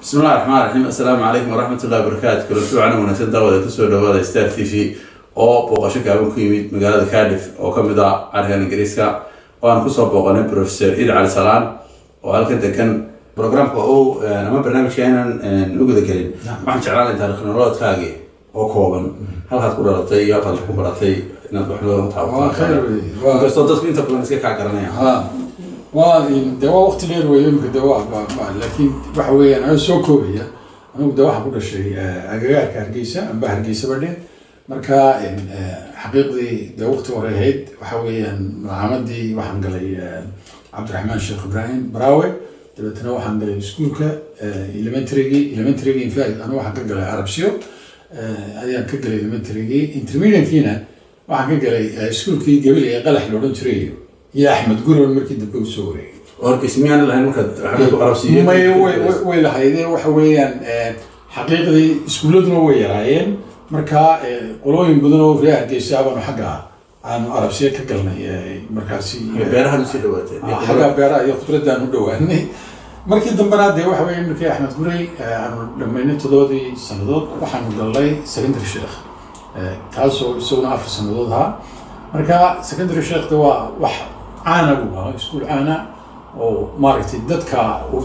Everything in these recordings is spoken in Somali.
bismi illahi raxmaan raxiim assalaamu calaykum waraxmat ullahi wabarakaatu kula suucana wanaagsan daawada ku soo dhawaada star t v oo booqasho gaaban ku yimid magaalada cardiff oo ka mid ah carrigan ingiriiska oo aan ku soo booqanay professor iid cali salaan oo halkan degan programka o ama barnaamijka inaan u guda gelin. Waxaan jeclaan taarikh nololeedkaagii oo kooban. Halkaad ku dhalatay iyo halkaad ku baratay inaad wax loo waa khayr wey waa inkastoo dadku inta badan iska kaa garanayaan waa de waa waqti dheer weeye imika de waa ba- ba- laakiin waxa weeyaan anoo soo koobaya anigu de waxaan ku dhashay eh, agagaarka hargeysa amba hargeysa badhe marka eh, xaqiiqdii de waqti hore ahayd waxa weeyaan malcaamadii waxaan galay eh, cabdiraxmaan sheekh ibraahim baraawe. Dabeetana waxaan galay iskuulka eh, elementarygi elementarygi infact anu waxaan ka galay arabsiyo ayaan ka galay elementarygi. Intermediatekiina waxaan ka galay iskuulkii gabil ee qalax la odhan jiray iyo axmed gurol markii dambe u soo wareegay horkiis miyaan lahayn way way- way lahaydee waxa weeyaan eh, xaqiiqdii iskuuladuna way yaraayeen. Marka eh, qolooyin badan oo reer hargeysa abaanu xagga ah aanu arabsiya ka galnay eh, markaasi beerahan u sii dhawaateen Ah, xagga beeraha iyo khudradaan u dhowaanay markii dambena dee waxa weeye markii axmed gurey eh, aanu dhammaynay toddobadii sannadood waxaanu galnay secondary sheekh kaasoo isaguna afar sannadood ahaa. Marka secondary sheekhda waa wax caana buu ahaa iskuul caana oo maaragtay dadka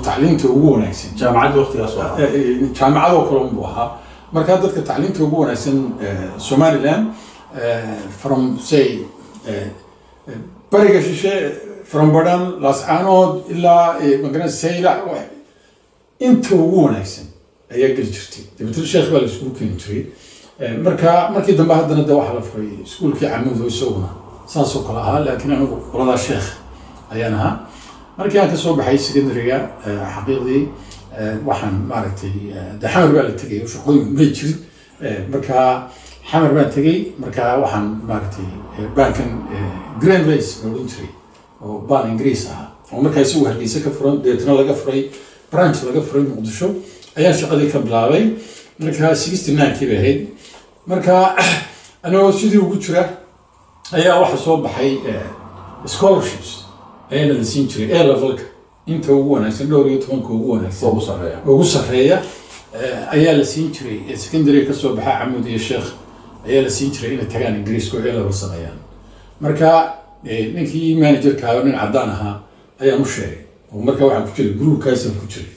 tacliinta ugu wanaagsan. Jaamacadda waqtigaas Eh, eh, jaamacadoo kale unbuu ahaa. Marka dadka tacliinta ugu wanaagsan eh, somaliland from say bariga shishe from badhan laascaanood ilaa magaranaysa saylac wax- inta ugu wanaagsan ayaa geli jirtay. Dabeetna sheekh baa la iskugu keeni jiray. Marka markii dambe haddana de waxaa la furay iskuulkii camuud isaguna saasoo kale ahaa laakiin anigu qoladaa sheekh ayaan ahaa. Markii aan ka soo baxay secondaryga eh, xaqiiqdii eh, waxaan maaragtay eh, de xamar baa la tegay oo shaqooyin may jirin. Eh, marka xamar baan tegay marka waxaan maaragtay baankan eh, grand lace la jiray oo baan ingiriis ahaa. Oo markaa isagu hargeysa ka furan deetna laga furay branch laga furay muqdisho ayaan shaqadii ka bilaabay. Marka sixty nine-kii bay ahayd. Marka anigoo sidii ugu jira ayaa waxa soo baxay eh, scholarships ayaana la siin jiray a levelka inta ugu wanaagsan dhowr iyo tobanka ugu wanaagsan. Ugu sarreeya. Eh, ayaa la siin jiray. Ee secondary ka soo baxa camuud iyo sheekh ayaa la siin jiray inay tagaan ingiriiska a level sameeyaan. Marka eh, ninkii managerka nin caddaan ahaa ayaan u sheegay. Oo marka waxaan ku jiray groupkaasaan ku jiray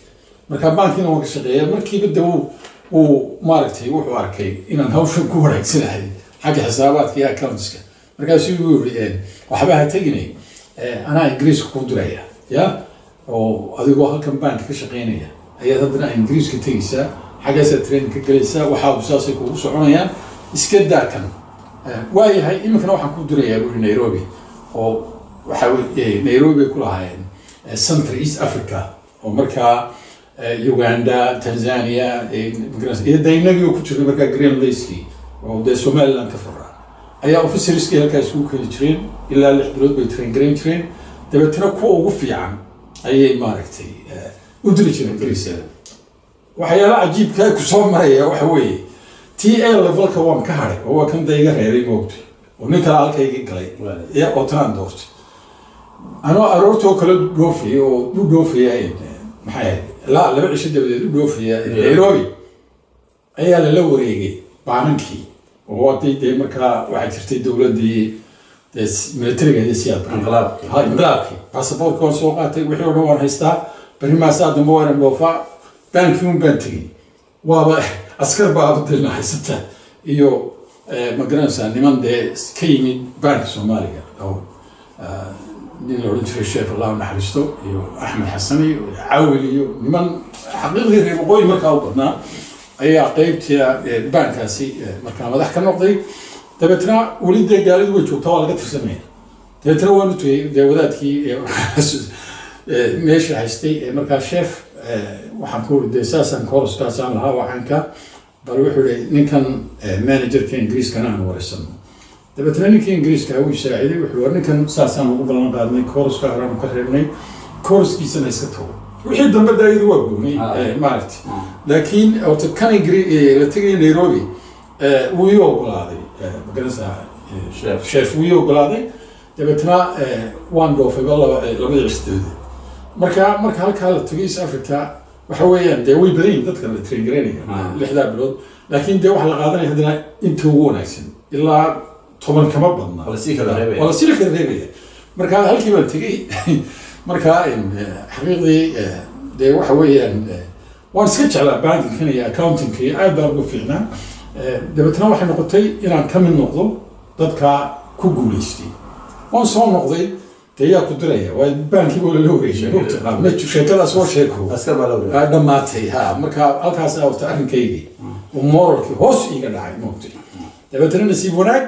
marka baankiina waan ka shaqeeya. Markiiba de uu uu maaragtay wuxuu arkay inaan hawshan ku wanaagsanahay xagga xisaabaadka iyo accountska markaasuu igu yiri waxba ha teginay. Eh, anaa ingiriiska ku diraya ya? Oo adigoo halkan baanka ka shaqeynaya ayaad haddana ingiriiska tegaysaa xaggaasaad training ka gelaysaa waxaa saasay kugu soconayaan iska daa kan. Eh, waayahay iminkana waxaan ku dirayaa buri nairobi. Oo waxa nairobi bay ku lahaayeen eh, central east africa. Oo markaa eh, uganda tanzania eh, iyo oo ku jirnay markaa green lacekii. Oo dee somaliland ka furaa ayaa officerskii halkaa iskugu keeni jireen ilaa lix bilood bay train garayn jireen. Dabeetana kuwa ugu fiican ayay maaragtay eh, u diri jireen ingiriiska waxyaala cajiibka ku soo maraya waxa weeye t a levelka waan ka hadhay oo waa kan da iga reeray moogtay oo nin kale halka iga galay oo tanaan doortay anoo aroortoo kale dhoofayay oo u dhoofaya eh, maxay ilaa laba cisho dabadeed u dhoofaya nairobi. Ayaa lala wareegay baanankii waday dee markaa waxaa jirtay dowladdii dee militariga iyo siyaad inqilaabkii baasaboorka waan soo qaatay wixii oo dhan waan haystaa berri maasaa dambe waan dhoofaa baankii un baan tegey waaba askar baa abadilna haysata. Iyo eh, ma garanaysaa niman dee ka yimid baanka soomaaliga oo ah, nin la odhan jiray sheekh allah u naxariisto iyo axmed xasan iyo cawil iyo niman xaqiiqdii reer waqooyi markaa u badnaa ayaa qeybta eh, baankaasi eh, markaa madax ka noqday. Dabeetna weli dee gaalidu way joogtaa waa laga tirsanaya dabeetna waan u tegey dee wadaadkii ee meesha haystay markaa sheef ee, waxaan ku uri dee saasaan koroskaasaan lahaa waxaanka bal wuxuu ihi ninkan managerka ingiriiskana aan wareysano dabeetna ninkii ingiriiska wuu saaciday wuxuu ninkan saasaan ugu ballan qaadnay koroska horaanu ka reebnay koroskiisana iska tago wixii dambe daayadu waa goonay Ah. ee, maaragtay. Laakiin orta kan ee, la tegay nairobi ee, wuu ii ogolaaday. Magaranaysaa chef wuu ii ogolaaday. Dabeetna eh, waan dhoofayba laba eh, labadii cisdoodi marka marka halkaa la tegay east africa waxa weeyaan dee way badan yihiin dadka la traingareynaya Ah. lixdaa bilood. Laakiin dee waxaa la qaadanaya haddana inta ugu wanaagsan ilaa toban kama badna. Waa la sii kala reebaya. kala marka halkii baan tegey marka eh, xaqiiqdii eh, dee waxa weeyaan eh, waan iska jeclaa bankinkan iyo accountingka iyo aad baan ugu fiicnaa. Dabeetna waxay noqotay inaan ka mid noqdo dadka ku guulaystay waan soo noqday dee yaa ku diraya waa baankii baa lala sheekadaas waa sheeko dhammaatay ha marka halkaas horta arrinkaygii oo moralkii hoos iiga dhacay mogtay dabeetna nasiib wanaag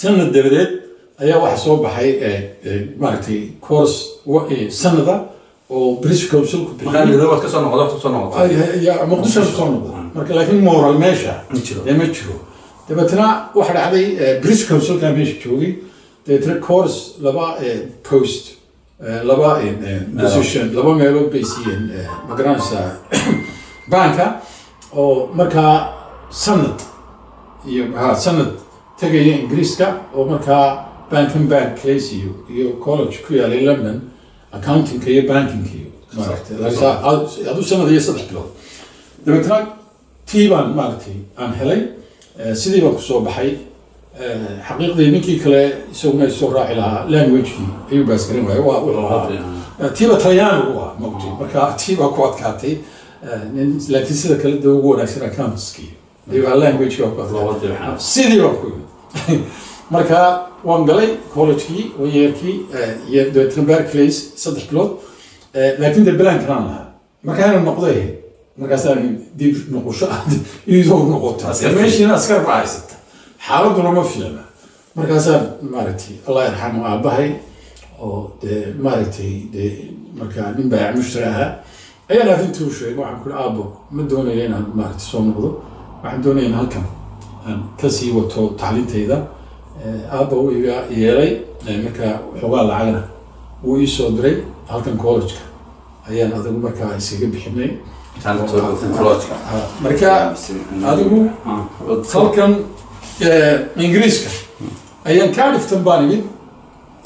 sanad dabadeed ayaa waxa soo baxay maaragtay course sanada oo british council ku markaa bixiyey nairobi waad ka soo noqda waqti ka soo noqotay Ay, ay, ya muqdisho soo noqda marka laakiin moral meesha. Ma jiro. Dee ma jiro. Dabeetna waxa dhacday british councilka meesha joogay. Dabeetna course laba post laba position laba meelood bay siiyeen magaranaysa banka. Oo markaa sanad iyo ha sanad tegaya ingiriiska. Oo markaa bankan bank place iyo college ku yaalay london accountingka iyo bankinka iyo maaragtay laakiin ad- adu sanad iyo saddex bilood dabeetna tii baan maaragtay aan helay sidii baan ku soo baxay xaqiiqdii ninkii kale isaguna soo raaci lahaa languagekii ayuu baasgarin waaya waa wuxuu ahaa tiiba talyaani u ah mogtay marka tiibaa ku adkaatay nin laakiin sida kale de ugu wanaagsan accountskii language sidii baan ku yimid. Marka waan galay collegekii wanyeerkii iyo dabeetna barclays saddex bilood laakiin de bilaan kalaan lahaa markaana noqday markaasaan dib noqosho iyadoo noqota meeshiina askar baa haysata xaaladuna ma fiicna markaasaan maaragtay allah yarxamu aabbahay oo dee maaragtay dee markaa nin baa mushtari ahaa ayaan u sheegay waxaan kuli aabbo ma doonaya inaan maaragtay soo noqdo waxaan doonaya in halkan aan ka sii wato tacliintayda aabba uu iga yeelay eh, markaa xoogaa lacagna wuu ii soo diray halkan collegeka. Ayaan adigu markaa iskaga bixinay. Marka adigu halkan eh, ingiriiska. Ayaan kaa dhiftan baan imid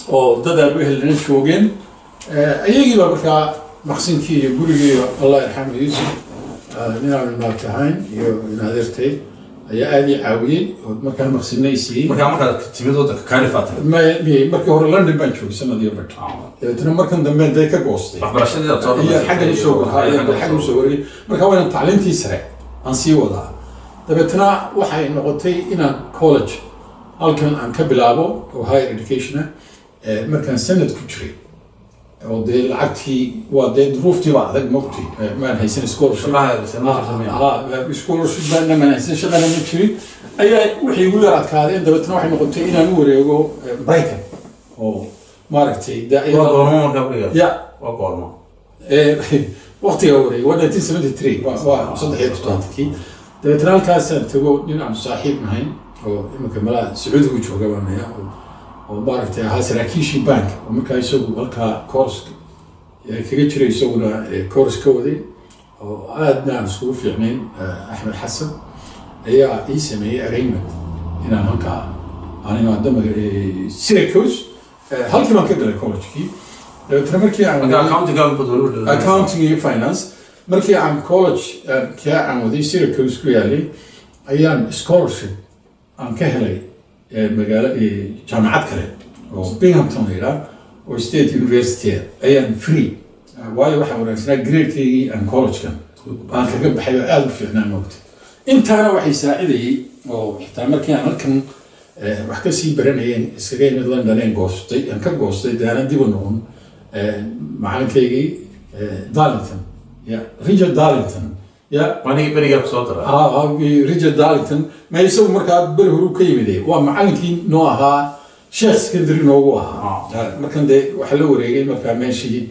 oo dadaan u helina joogeen. Eh, ayagii baa markaa maqsinkii iyo gurigii iyo allah yarxamu yuusuf ah, nin aan maarta ahayn iyo in adeertay ayaa aada ii caawiyey oo markaa maqsina siiyey. Markaa markaad timid wadanka mi- markii hore london baan joogay sanadii badh dabeetna markan dambe day ka goostay. Waxbarashadii aad soo iyo xaggan u soo waraa xaggan u soo wareegay marka waa inaan tacliintii sare aan sii wadaa. Dabeetna waxay noqotay inaan college halkan aan ka bilaabo oo higher education ah eh, markaan sanad ku jiray oo dee lacagtii waa dee duruuftii baa adag mogtay Eh, maan haysan scholarship scholarship baana maan haysan shaqana ma jirin ayaa wixii igu yar adkaadeen dabeetna waxay noqotay inaan u wareego brighton oo maaragtay ya waa goormo waqtiga wareegay waa 1973 waa waa saddex iyo toddobaatankii dabeetna halkaasaan tago nin aan saaxiib nahay oo iminka malaa sacuudigu jooga nayaa oo maaragtay ahaa saraakiishii bank oo markaa isagu halkaa course kaga jiray isaguna eh, course ka waday oo aadna aan iskugu fiicnayn axmed xasan ayaa ii sameeyey arrangement inaan halkaa eh, Syracuse halkii baan ka galay collegekii dabeetna markii aan accounting iyo finance. Markii aan college kaa aan waday Syracuse ku yaalay ayaan scholarship aan ka helay magaalo jaamacad kale oo Binghamton la yidhaah oo state university ah, ayaan free. Eh, waayo waxaa wanaagsanaa gradekeygii aan collegekan. Aan kaga baxay oo aada u fiicnaa moogta intaana waxay saacidayey oo xitaa markii aan halkan wax ka sii baranayeen iskaga imid london goostay aan ka goostay dee aanan dib u noqon macalinkaygii darlington. Richard darlington dara ha ha, richard darlington ma isagu markaa beri horu ka yimid waa macalinkii noo ahaa sheekh secondary noogu ahaa Ah, markan dee waxaa la wareegay markaa meeshii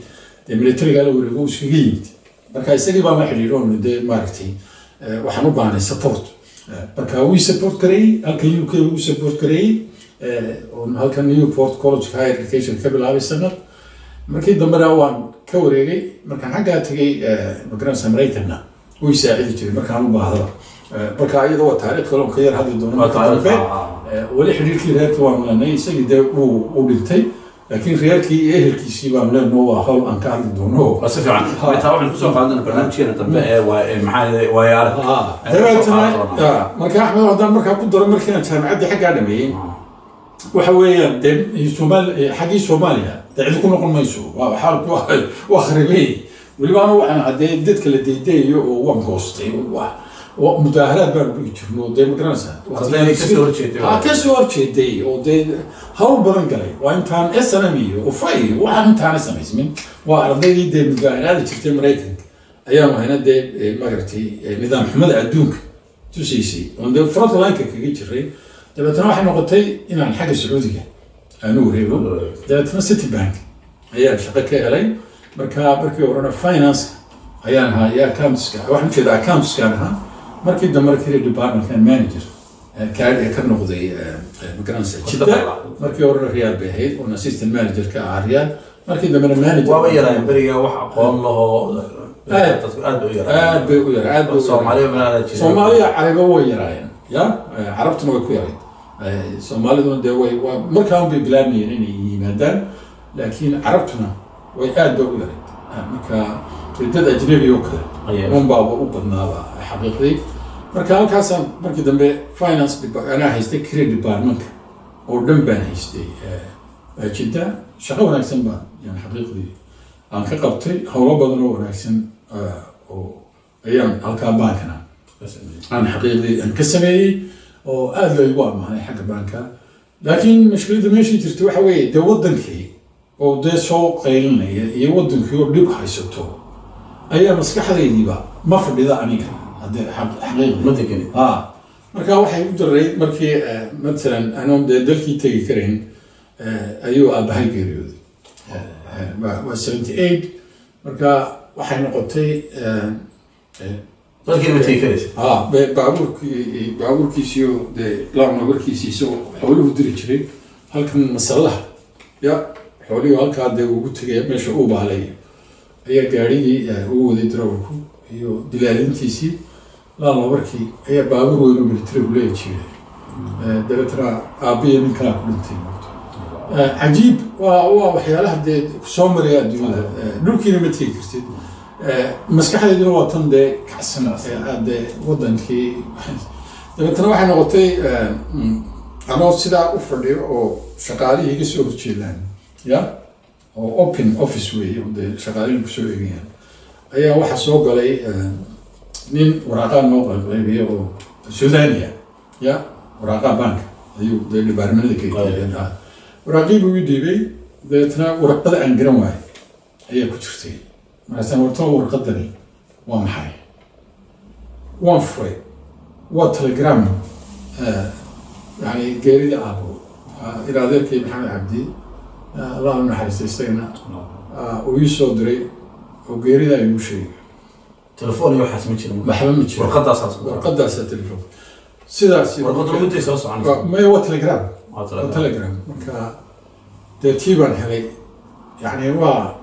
dee militariga la wareego uu iskaga yimid marka isagii baa ma xidhiidhoon dee maaragtay eh, waxaan u baahnay support. Eh, marka wii support gareeyey halkan u k wuu support gareeyey eh, oon halkan newport college higher education ka bilaabay sanad markii dambena waan ka wareegay markaan xaggaa tegay magaranaysa maraykanna way saacidi jiray markaan u baahdaba Eh, marka iyadoo waa taariikh kale oo ka yar hadli doono Waa marka taariikh, dambe ah, Eh, weli xidhiirkii reerka waan lanay isagii dee uu uu dhintay laakiin reerkii iyo ehelkiisii baan leenoo waa hawl aan ka hadli doono waa si fiican xitaa waxaan ku soo qaadana barnaamijkeena dambe ee waa- ee maxaa waayo arag dabeetana ya, marka axmed haddaan markaa ku daro markiina jaamicaddii xaggaa dhameeyey waxa weeyaan dee soomaali xaggii soomaaliya dee cidi ku noqon mayso waa xaalku waa- waa kharibey weliba anu waxaan haddee dadka la deydayayo oo waan goostay mudaaharaad baan dhigi jirno dee ma garanaysaa ka soo horjeeday. Oo dee hawl badan galay. Waa intaan snm iyo ufa iyo waxaan intaana samaysmin waa ardaydii dee mudaaharaada jirtay maraykanka ayaan wahayna dee eh, maaragtay eh, nidaam xumada adduunka. Tusaysay oon dee frontlineka kaga jiray. Dabeetana waxay noqotay inaan xagga sacuudiga aan u wareego. Dabeetana city bank ayaan shaqo ka helay marka markii horena finance ayaan ahaa iyo accountska waxaan ujeeda accountskaan ahaa markii dambe markii departmentkan manager ka noqday markii horena riyaad bay ahayd oon assistant manager ka ahaa riyaad markii dambena manager waaba yaraayeen beriga wax aqoon lahoo aad bay u yar aad bay soomaaliya carabo way yaraayeen ya carabtuna way ku yarayd. Soomaaliduna dee way markaan bay bilaabmayeen inay yimaadaan laakiin carabtuna way aad bay u yarayd Eh, marka dee dad ajnabi oo kale Ayaa. un baaba u badnaaba xaqiiqdii. Marka halkaasaan markii dambe finance anaa haystay credit departmentka. Oo dhan baan haystay eh, eh, jidda. Shaqo wanaagsan baan yani xaqiiqdii. Aan ka qabtay howlo badan oo wanaagsan eh, oo ayaan halkaa baankana aan xaqiiqdii aan ka sameeyey oo aada loogu ammaanay xagga baanka. Laakiin mashkiladda meeshii jirta waxa weeye dee waddankii oo dee soo qaylinaya iyo waddankii oo dhib haysato ayaa maskaxdaydiiba ma fadhida aniga haddee xaq- xaqiiqdii ma degani ha marka waxay u darayd markii matalan anoon dee dalkii tegi karayn ayuu aabbahay geeriyooday waa seventy eight marka waxay noqotay baabuurkii baabuurkiisiyo dee laabnabarkiisii isagoo xooluhu diri jiray halkan masallaha ya xoolihii halkaa dee ugu tegay meesha uu baalay ayaa gaadhigii uu waday darawalku iyo dilaalintiisii laabnabarkii ayaa baabuur weyn oo militari uu leeya jiray dabeetana aabbiya ninkaa ku dhintay cajiib waa waa waxyaalaha dee ku soo maraya adduunyada dhulkiina ma tegi kartid maskaxdeyduna waa tan dee kacsan dee wadankii dabeetana waxay noqotay anoo sidaa u fadhiyo oo shaqaalihii iga soo horjeedaan ya oo open office weeye oo dee shaqaalihii ku soo eegayaan ayaa waxaa soo galay nin waraaqaa noo qalqaybiya oo suudania ya waraaqaa banka ayuu dee dhibaarmanada ka waraaqii buu ii dhiibay dabeetana warqada aan garan waayay ayaa ku jirtay markaasaan wartaba warqadani waa maxay waan furay waa telegram. Yani geerida aabo ila adeerkay maxamed cabdi allah u naxariista isagana. Ah, uu ii soo diray oo geerida igu sheegay. Telefoon iyo waxaas ma jira waxba ma jiro warqadaasaas warqadaasaa telefon sidaas warqadda mudday soo soconaysa maya waa telegram. Waa telegram. Marka dee tii baan helay. Yani waa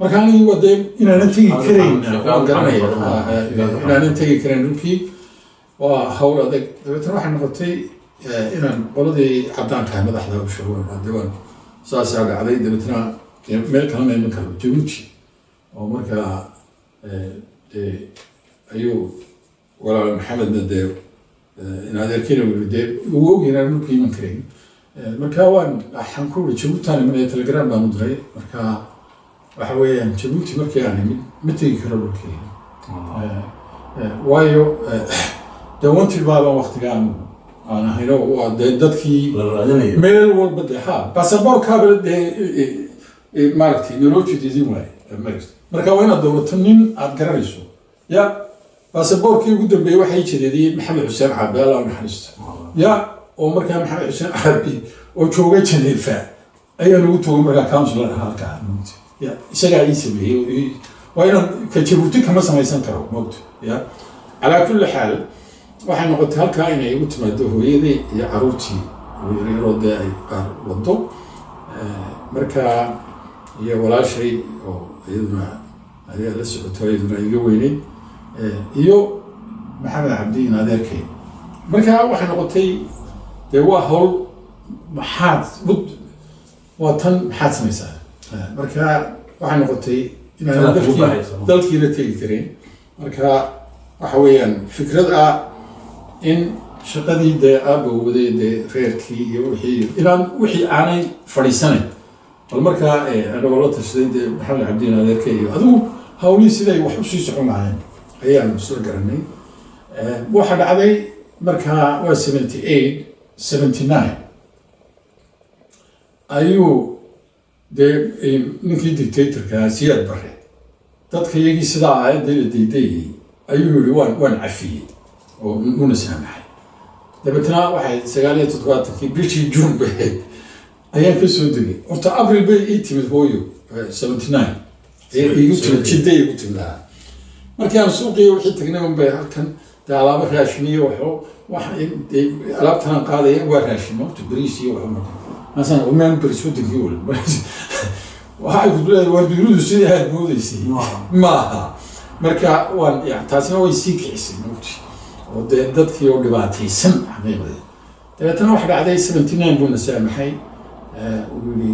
marka anigi waa dee inaanan tegi karayn. waan garanaya. eh, inaanan tegi karayn dhulkii. Waa hawl adag. Dabeetana waxay noqotay eh, inaan qoladii caddaanka madaxda u waan saasaa dhacday. Dabeetana dee meel kala meelman karo. Jabuuti oo markaa dee ayuu walaal maxamedna dee in adeerkiina dee uu og inaan dhulka iman karayn marka waan waxaan ku uri jabuutaan imanaya telegram baan u diray. Marka waxa weeyaan jabuuti markii aan imid ma tegi karo dhulkii. Eh, eh, waayo dee wanti baabaan waktigaan aan ahayno waa dee dadkii meel walba dee ha basaboorkaaba dee eh, maaragtay nolojididin waaye eh, maaragtay. marka waa inaad dowlato nin aad garanayso ya basaboorkii ugu dambeeyey waxay jireediyey maxamed xuseen cabdi allah naxariisto ya oo markaa maxamed xuseen cabdi oo jooga janeefa ayaa lagu toogay markaa counsilor ahaa halkaa. Ya isagaa ii sameeyey waa inaan ka jabuuti kama samaysan karo mogta ya. Calaa kulli xaal waxay noqotay halkaa inay igu timaado hooyadii iyo caruurtii. Oo yaryaroo dee ay qaar wado Eh, marka iyo walaashay oo iyaduna ayaa la socoto iyaduna iga weyneyd Eh, iyo maxamed cabdi in adeerkay marka waxay noqotay dee waa hawl maxaad mud waa tan maxaad samaysaa? Marka waxay noqotay inaan dalkii- dalkiina tegi karin marka waxa weeyaan fikrad ah in shaqadii dee aabowday dee reerkii iyo wixii inaan wixii aanay fadhiisanayn bal markaa eh, anagoo la dee maxamed cabdiin adeerka iyo adigu hawlihii siday wax u sii socon lahayn ayaanu isla garanay. Eh, waxaa dhacday markaa waa seventy eight seventy nine ayuu dee eh, ninkii dictatorka siyaad bare dadka iyagii sidaa aayadda la daydayay ayuu yihi waan waan cafiyey oo una saamaxay. Dabeetna waxay sagaal iyo toddobaatankii bishii juun bay ahayd. Ayaan ka soo degay. Horta abril bay ii timid hooyo seventy nine igu timid jidda igu timid lahaa. Markii aan suuqiyo wixii tagnay un bay halkan dee alaabo raashiniyo waxo wax dee alaabtanaan qaadaya waa raashin. Maanta beriis iyo waxo marka. Maasaan umaan beris wadankii wal. Waxay ku leedahay sidii aad moodeysay maaha. Marka waan taasina way sii kicisay mugti oo dee dadkii oo dhibaataysan xaqiiqdii dabeetana waxa dhacday seventy nine buuna saamaxay. Eh, uu yidhi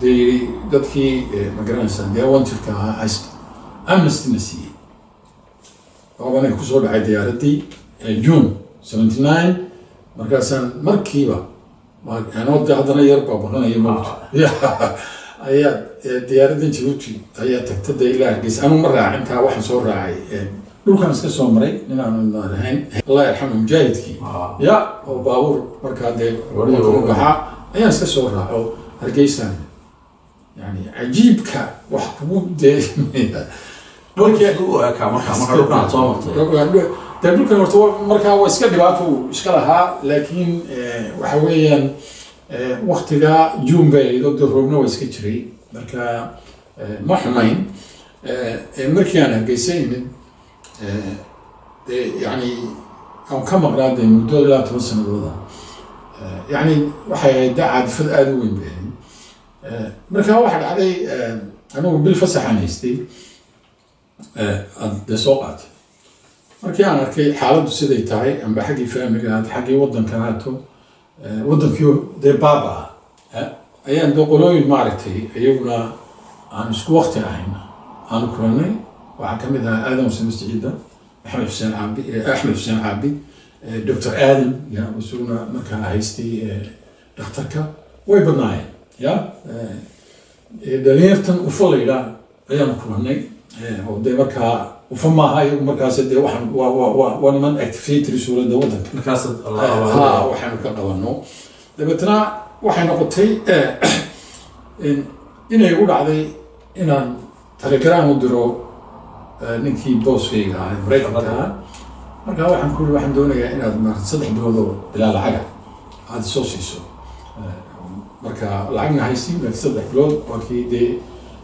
dee yidhi dadkii eh, ma garanaysaa dee wantirka ahaa haysta amnesty-na siiyey. Oobanay ku soo dhacay diyaaraddii eh, june seventy nine. Markaasaan markiiba ma- anoo dee haddana yar baa baqanaya mawta ayaa eh, diyaaraddan jabuuti ayaa tagta dee ilaa hargeysa. Anu ma raacin taa waxaan soo raacay dhulkaan iska soo maray ninaanu ahayn allah yarxamu mujaahidkii. Ya oo baabuur markaa dee baxaa ayaan iska soo raaco hargeysaan yani cajiibka wax kugu dee. Dee. dhulkan horta markaa waa iska dhibaato iska lahaa laakiin eh, waxa weeyaan eh, waktiga juun bay ahayd oo dee roobna waa iska jiray. Marka eh, ma xumayn markii aan hargeysa imid yani aan ka maqnaa dee muddo ilaa toban sanadooda yani waxay ahayd da caadifad aada u weyn bay ahayd markaa waxaa dhacday anigu bil fasaxaan haystay dee soo qaatay markii aan arkay xaaladdu siday tahay amba xaggii faamiga ahaad xaggii waddanka ahaato waddankii dee baaba ah ayaan dee qolooyin maaragtay iyaguna aan isku wakti ahayn aanu kulannay waxaa ka mid ahaa aadam xuseen masciida axmed xuseen caabi eh, axmed xuseen caabi eh, dr aadam ya isaguna markaa haystay eh, dhakhtarka. Way badnaayeen ya eh, eh, dhalinyartan ufa la yidhaah ayaanu kulannay eh, oo dee markaa ufa maaha iyagu markaas dee waxaan waa waa waa waa niman activators suuradda waddanka ha waxaanu ka qabano dabeetna waxay noqotay eh, in- inay igu dhacday inaan telegram u diro eh, ninkii booskayga ahaa maraykanka ahaa. Markaa waxaan ku waxaan doonayaa inaad maarata saddex bilood oo bilaa lacaga aada soo siiso. Eh, marka lacagna haysi laakiin saddex bilood waa kii dee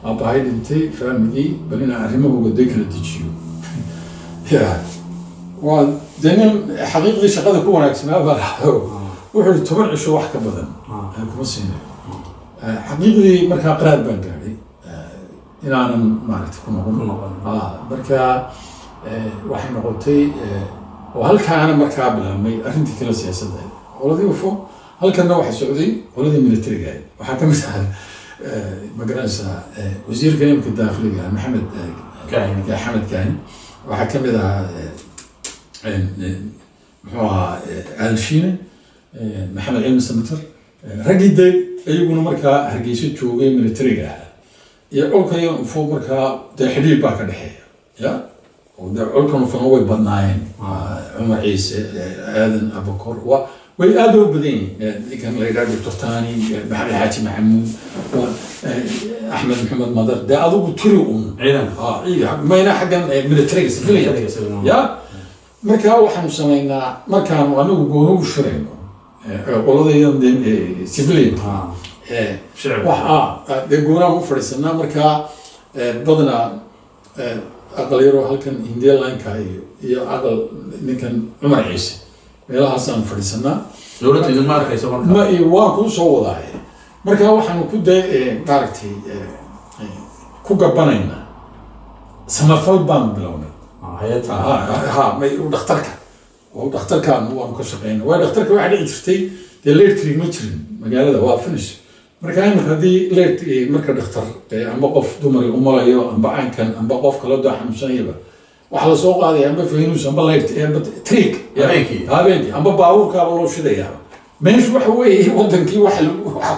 aabbahay dhintay faamigii bal inaan arrimahooga dee kala dejiyo. Ya waa dee nin xaqiiqdii shaqada ku wanaagsanaa baa dhacdo wuxuu toban cisho wax ka badan. Eh, kuma siinayo Eh, xaqiiqdii markaa qaraar baan gaadhay eh, inaanan maaragta ku noqon Ah, marka eh, waxay noqotay eh, oo halkaana markaa bilaabmay arrintii kala siyaasadda qoladii ufo halkanna waxaa socday qoladii militariga waxaa ka mid ahaa eh, ma garanaysaa eh, wasiirka imika daakiliga maxamed xamed kaani. Waxaa ka mid ahaa muxuu ahaa aadan shiine eh, maxamed cilmi samatar eh, raggii de iyaguna markaa hargeyso joogay militariga ahaa iyo colkan ufo markaa dee xidhiir baa ka dhexeeya ya? Oo dee colkan ufona way badnaayeen. Cumar ciise aadan abakor wa way aada u badan yihiin. Ninkan la yidhaha doctor tani maxamed xaaji maxamuud axmed maxamed madar. Dee adigu tiri un mayna xaggan militariga civilian ya? Markaa waxaanu samaynaa markaanu anigu gooni u shirayno qoladayan de eh, ah goonaan u fadhiisanaa markaa eh, eh, aqal yaroo halkan hindiya lineka iyo aqal ninkan cumar ciise meelahaasaan fadhiisanaa waan kuu soo wadaaye markaa waxaanu ku eh, maaragtay eh, eh, ku gabanaynaa samafal baanu bilownay ha may dhakhtarka oo dhakhtarkaan waanu ka shaqeyna waayo dhakhtarka waxaa dhici jirtay dee leertrig ma jirin magaalada waa finish marka iminka haddii leert marka dhakhtar amba qof dumari umalayo amba caynkan amba qof kala daa xanuunsanayaba waxaa la soo qaadaya amba faynus amba leert amba trick Habeenkii. amba baabuurkaaba loo shidaya meeshu waxa weeye wadankii waxa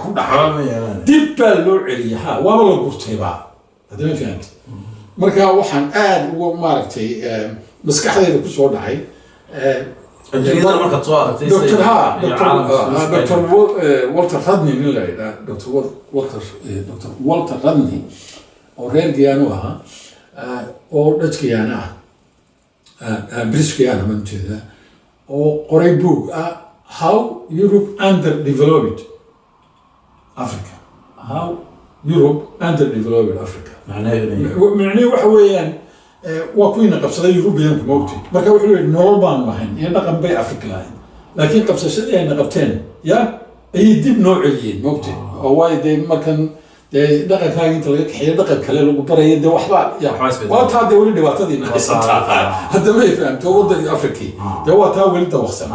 ku dhaca. Dib baa loo celiya ha waaba la gurtayba. Haddama fahamti marka waxaan aada uga maaragtay maskaxdayda ku soo dhacay eh, Dr. Ah, eh, Walter Radney nin la yidhaah Dr. Eh, Dr. Walter Radney oo reer Guyana ahaa ah, oo Dutch Guyana ah ah, ah, baan u jeedaa oo qoray book ah How Europe Underdeveloped Africa How Europe Underdeveloped Africa macnaheedu waxa weeyaan eh, waa kuwiina qabsaday yurubiyanku maogtay marka wuxuu yihi nolol baanu lahayn iyo dhaqan bay afrika lahayn. Laakiin qabsashadii ayna qabteen ya ayay dib noo celiyeen maogtay oo waayo dee markan dee dhaqankaaga inta laga kaxeeyo dhaqan kale lagu barayo dee waxba waa taa dee weli dhibaatadiina haysataa haddama ay fahamto waddanka afrikii dee waa taa weli dawaqsan.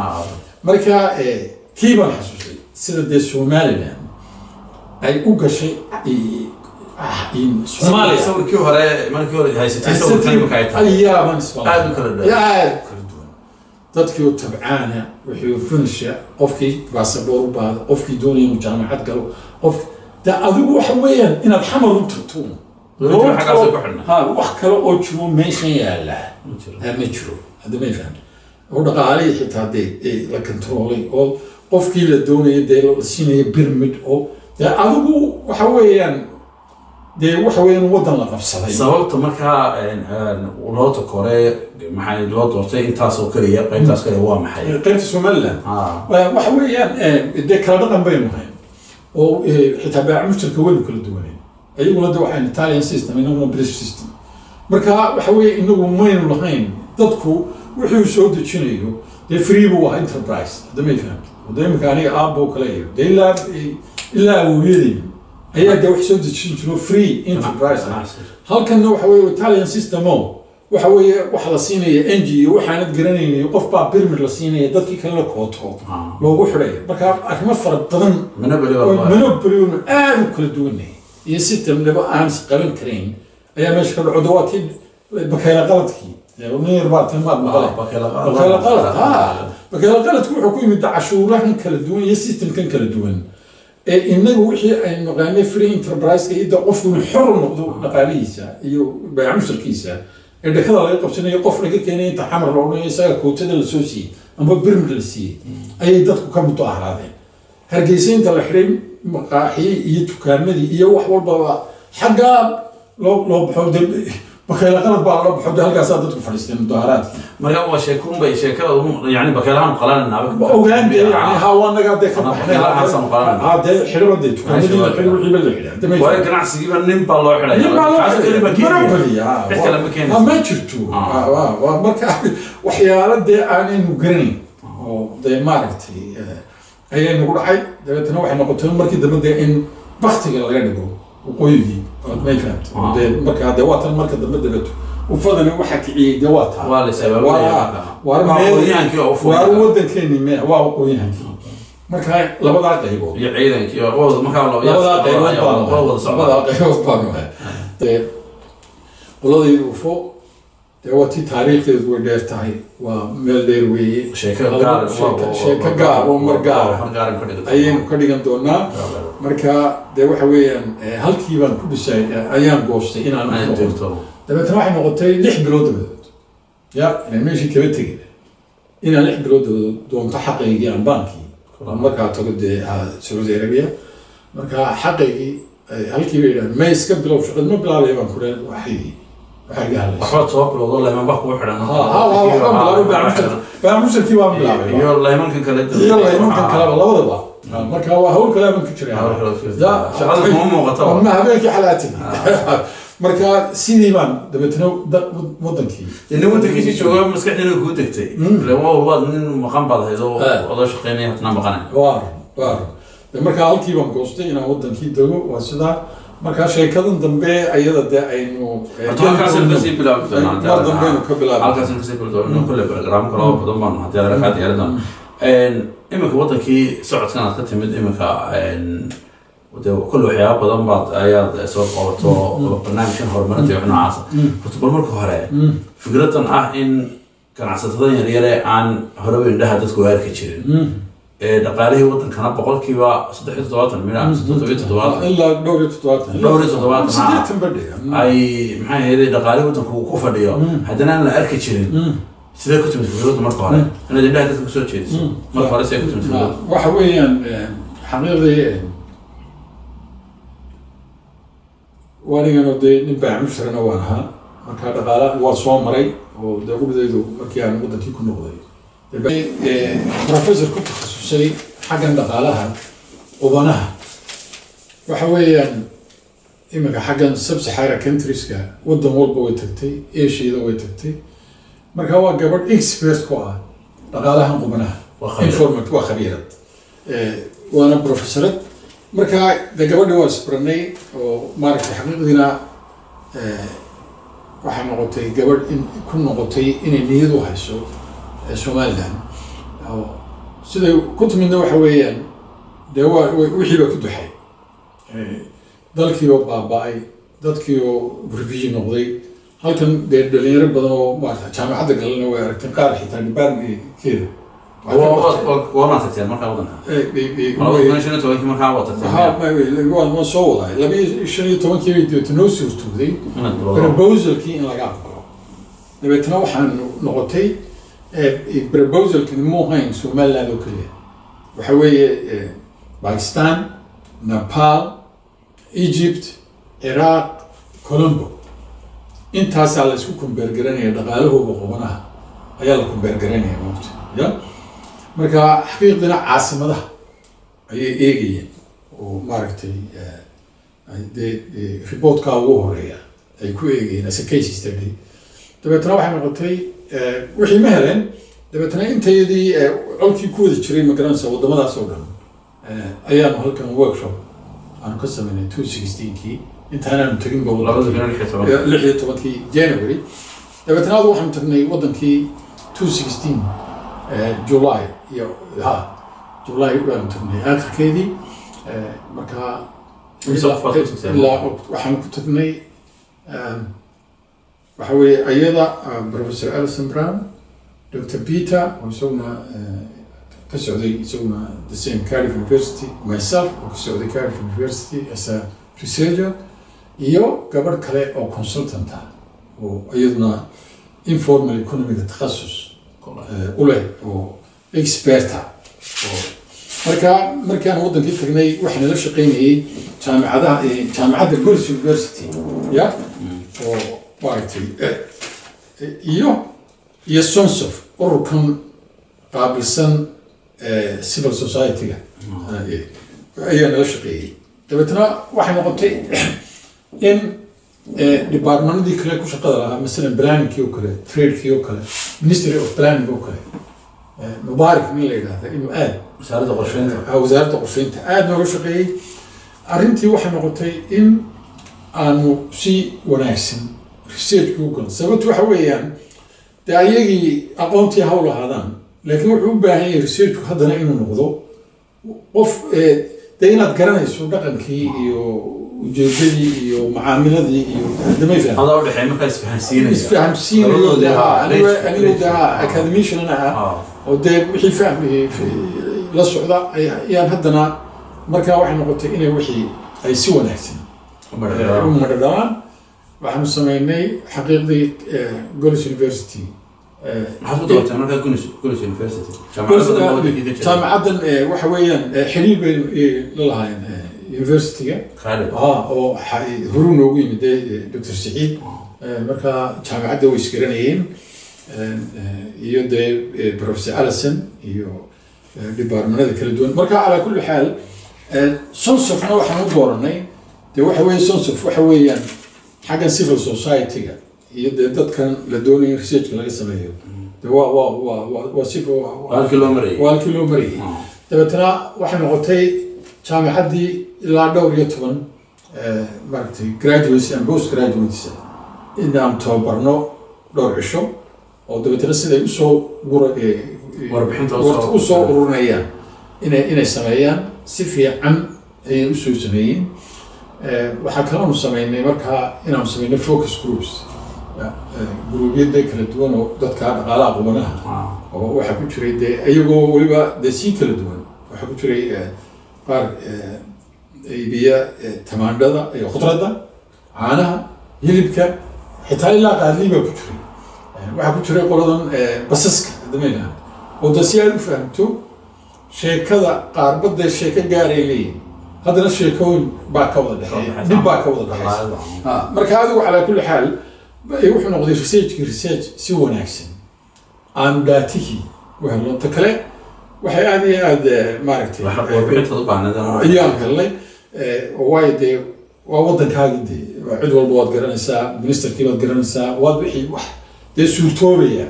Marka eh, kii baan xasuustay sida dee somaliland ay u gashay sawirkii hore markii hore haysatay sawirkan imika ay tahay ayaaban Aad u kala duwan. aad u kala duwan dadkii oo tabcaana wixii finisha qofkii baasaboor u baahda qofkii doonaya inuu jaamacad galo qof de adigu waxa weeyaan inaad xamar u tagto wax kale oo jiro meeshan yaalla ma jiro hadda may fahamta oo dhaqaalihii xitaa dee ee la controlay oo qofkii la doonaya dee la siinaya birmid oo dee adigu waxa weeyaan dee waxa weeyaan waddan la qabsaday. Sababta markaa loo takore maxay loo doortay intaas oo keliya qaybtaas kaliya waa maxay? Qaybta somaliland Ah, waxa weeyaan dee kala dhaqan baynu hayn oo xitaa baac mushtarka waynu kala duwaneen. Ayaguna de waxaan italian system inaguna british system. Marka waxa weeye inagu maynu lahayn dadku wuxuu soo dejinayo dee free buu ahaa enterprise hadda may fahamta wada imika aniga aabbo kale iyo dee ilaa ilaa awooyaday ayaa dee wax soo dejin jiro free enterprise ah halkanna waxa weeye italian systemo waxa weeye waxa la siinaya ng iyo waxaanad garanaynayo qof baa birmid la siinaya dadkii kalena kooto Ah. loogu xidhaya marka arrimo fara badan monopoly oo waa monopoly aad u kala duwanay iyo system laba aan qaban karayn ayaa meesha ka dhaco waa kii bakayla qaladkii nin yar baa tilmaad maqale bakayla qalad bakayla qaladku wuxuu ku yimid cashuurahan kala duwan iyo systemkan kala duwan inagu wixii aynu naqaanay free enterprise ida qofku inuu xor noqdo dhaqaalihiisa iyo baayac mushtarkiisa ee dhakada laga qabsanayo qof laga keenay inta xamar loo dhanayo isaga kootada la soo siiyey ama birmid la siiyey ayay dadku ka mudaharaadeen hargeysa inta la xidhay maqaaxii iyo dukaamadii iyo wax walbaba xaggaa loo loo baxo de bakayla qalad baa loo baxo halkaasaa dadku fadhiisteen marka waa sheekada yani bakeelahan yani dee ka dee xidhaba dee la la waayo ganacsigiiba nin baa loo Nin baa loo ma jirto. Ah. Waa marka waxyaalo dee aanaynu garanayn oo dee maaragtay eh, ayaa nagu dhacay. Dabeetana waxay noqotay markii dambe dee in baktiga laga dhigo waqooyigii may fahamta. Ah. dee markaa dee waa tan marka dambe dabeeto ufadani waxa kiciyey dee waa taa waa la sabaabaya waar Waa meel- aqoonyahaankii oo furay. waar wadankeeni me waa aqoonyahankii marka labadaa qaybood. Iyo ciidankii labadaa labadaa ahay qoladii ufo dee waa tii taariikhdeedu way dheer tahay. Waa meel dheer weeye. Sheeko gaar oo mar gaar. mar gaar ka dhigto ayaynu ka dhigan doonaa marka dee waxa weeyaan eh, halkii baan ku dhisay eh, ayaan goostay inaan dabeetana waxay noqotay lix bilood dabadeed ya inaan meeshii kaba tegin inaan lix bilood dabadeed doonto xaqaygii aan baankii aan markaa tago dee ah, sacuudi arabia marka xaqaygii eh, halkii bay yidhahdeen may iska bilow shaqad ma bilaabaya baan ku leeyahay waxaygii lehmankan kale labadaba marka waa hawl kale baan ku jiray shaqada kuma muuqato ma habeenkii xalaatigi marka sidii baan dabeetana da- wadankii nin wadankiisii jooga maskaxdiina kuu degtay Mm. ile waa waad nin maqan baad ahayd oo Eh. odoo shaqeynaya hatna maqanay waar waar De markaa halkii baan goostay inaan wadankii dego waa sidaa markaa sheekadan dambe ayada dee aynu eh, Horta halkaasaynu ka sii bilaabi doonaa haddii mar alla dambeenu ka bilaabay halkaasaynu ka sii bilaabi doonaa kulle barnaamij kale oo badan baan haddii alla kaa diyaari doona iminka wadankii socodkan aad ka timid iminka de kulle waxyaaba badan baad ayaad soo qabato barnaamijkan horumarinta iyo noocaasa horta bal marka hore fikradan ah in ganacsatadan yaryare aan horeba indhaha dadku arki jirin dhaqaalihii wadankana boqolkiiba saddex iyo toddobaatan ilaa dhowr iyo toddobaatan Dhowr iyo ay maxay ahayd dhaqaalihii wadanku ku fadhiyo haddana aan la arki jirin sidee ku timid fikraddu marka hore. Inaad indhaha dadka ku soo jeediso. Marka hore sidee ku timid fikraddu waxa weeyaan xaqiiqdii wanigana dee nin baa waan ahaa. Marka dhaqaala waa soo maray oo dee ugdaydu markii aan wadankii ku noqday. Eh, professor ku takhasusay xaggan dhaqaalaha ubanaha. Waxa weeyaan iminka xaggan sub-sahara countrieska wadan walba way tagtay asiada way tagtay marka waa gabadh expert ku ah dhaqaalahan qubanaha. Khabiir. informant waa khabiirad. Eh, waana professorad. Marka de gabadhi waa isbaranay oo maaragtay xaqiiqdiina eh, waxay noqotay gabadh ku noqotay inay niyad u hayso eh, somaliland. Oo siday ku timidna waxa weeyaan dee waa wa- wixii baa ku duxay. Dalkii oo baaba-ay dadkii oo refugi noqday halkan dee dhalinyaro badan oo maarata jaamacadda galana way aragtay qaar xitaa markaa waa tagteen miyaa? waan soo wadaay. Laba iyo shan iyo tobankii bay deeto noo suurtooday proposalkii in laga aqbalo dabeetna waxaan noqotay eh, proposalkani muu hayn somaliland oo keliya. Waxa weeye eh, pakistan nepal egypt iraq colombo intaasaa la isku kumbeergaranaya dhaqaalahooda qubanaha ayaa la kumbeergaranaya maogta ya marka xaqiiqdina caasimadaha ayay eegayeen oo maaragtay ay dee dee reportka ugu horreeya ay ku eegayeen as a case study dabeetna waxay noqotay wixii ma heleen dabeetna intayadii colkii ku wada jiray magaranaysa waddamadaas oo dhan ayaanu halkan workshop. Aanu ka sameynay two sixteenkii intaanaanu tegin lix iyo tobankii january. dabeetna adu waxaanu tagnay wadankii two sixteen july iyo ha july baanu tagnay aakhirkeedii marka Imise qof baad ku tagteen? ilaa waxaan ku tagnay waxa weeye ayada professor alison brown dr peter oo isaguna ka socday isaguna the same cardiff university. Myself oo ka socday cardiff university as a researcher iyo gabadh kale oo consultant ah oo iyaduna informal economiga takhasus eh, u leh oo expert ah. Marka markaan wadankii tagnay waxaa nala shaqaynayay jaamicadaha eh, jaamicadda gols university ya? Oo maaragtay eh, iyo iyo sonsof ururkan qaabilsan civil society-ga. Eh, ayaa nala shaqeeyey dabeetna waxay noqotay in eh, departmentadii kale ku shaqada lahaa masalan planningkii oo kale tradekii oo kale ministry of planning oo kale eh, mubaarak nin la yidhahda inuu aad wasaaradda qorsheynta ah, wasaaradda qorsheynta aada nooga shaqeeyey arrintii waxay noqotay in aanu si wanaagsan researchkii u galno sababtu waxa weeyaan dee ayagii aqoontii ha u lahaadaan laakiin wuxuu u baahan yahay researchku haddana inuu noqdo qof eh, dee inaad garanayso dhaqankii iyo ujeedadii iyo macaamiladii iyo hadamay faham adaa udhexeey markaa isfahansiinaya isfahamsiinayo Labadoodii, de haa, ha anigu late- anigu de late- ha academician ah Ah, oo dee wixii fahmi la socda ay- ayaan haddana markaa waxay noqotay inay wixii ay si wanaagsan eh, u dhadhaamo. madhadhamaan waxaanu sameynay xaqiiqdii eh, golis university eh, jira. jaamacaddan eh, waxa weeyaan eh, xiriir bay eh, la lahaayeen. eh, universityga. Oo horuu noogu yimid dr saciid. Eh, marka jaamacadda way isgaranayeen. Iyo dee professor allison iyo departmenada kala duwan. Marka calaa kulli xaal sonsofna waxaan u dooranay dee waxa weeye sonsof waxa weeyaan xaggan civil society-ga iyo dee dadkan la doonayo researchka laga sameeyo. Dee waa waa waa waa waa halkii loo marayay. marayay. Dabeetna waxay noqotay jaamicaddii ilaa dhowr iyo toban eh, maaragtay graduates and post graduates inaan tababarno dhowr cisho oo dabeetna siday u soo gura Warbixinta usoo- ururinayaan inay inay sameeyaan si fiican ayay u soo sameeyeen waxaa kaloonu sameynay markaa inaanu sameynay focus groups. Gruubyada kala duwan oo dadka dhaqaalaha qubanaha oo waxaa ku jiray dee iyagoo weliba dee sii kala duwan waxaa ku jiray qaar iibiya eh, tamaandhada iyo khudradda caanaha hilibka xitaa ilaa qaadlii baa ku jiray Eh, waxaa ku jiray qoladan eh, basaska damayna oo dee si aad u fahamto sheekada qaarba dee sheeko gaaray leeyihiin haddana sheekooyin baa ka wada dhexeeya dhib baa ka wada dhexeysa Ah, marka adigu calaa kulli xaal wuxuu noqday researchkii research si wanaagsan. Aanu dhaatihii u helno ta kale waxay aada iyo aada eh, maaragtay eh, ayaan helnay eh, oo waayo dee waa waddankaagii waa cid walba waad garanaysaa ministerkii baad garanaysaa waad wixii wax dee suurtoobaya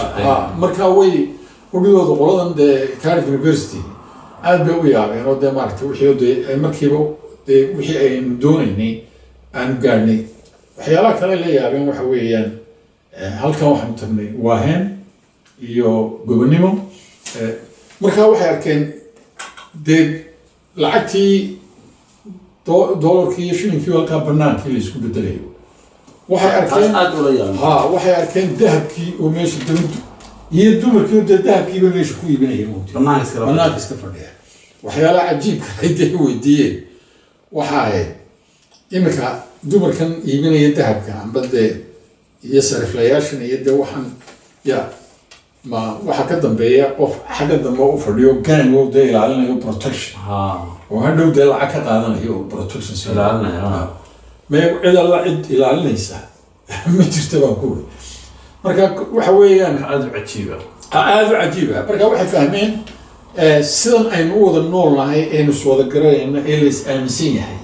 shaqeeya. Ah, marka way udhigooda qoladan dee cardiff university aad bay u yaabeen oo dee maaragtay wixii dee ay markiiba dee wixii aynu doonaynay aanu gaadhnay waxyaalaha kale la yaabeen waxa weeyaan eh, halkan waxaanu tagnay waahen iyo gobonimo Eh, markaa waxay arkeen dee lacagtii doolarkii iyo shilinkii halkaa banaankii la isku bedelayo waxay arkeen ha waxay arkeen dahabkii oo meesha dawladdu iyo dumarkii dee dahabkiiba meesha ku iibinaya banaanka iska fadhiya. Waxyaalaha cajiibka ay dee weydiiyeen. Waxa ahayd iminka dumarkan iibinaya dahabka amba dee iyo sariflayaashan iyo dee waxaan ya ma waxaa ka dambeeya qof xagga dambe u fadhiyo gang oo dee ilaalinayo protection. Oo hadhow dee lacag ka qaadanayo oo protection ilaalinaya ha. ma cid alla cid ilaalinaysa. Ma jirta baan ku marka waxa weeyaan wax aad u cajiiba. Aada u cajiiba. Marka waxay fahmeen eh, sidan aynu u wada nool nahay aynu is wada garanayno ee la is aaminsan yahay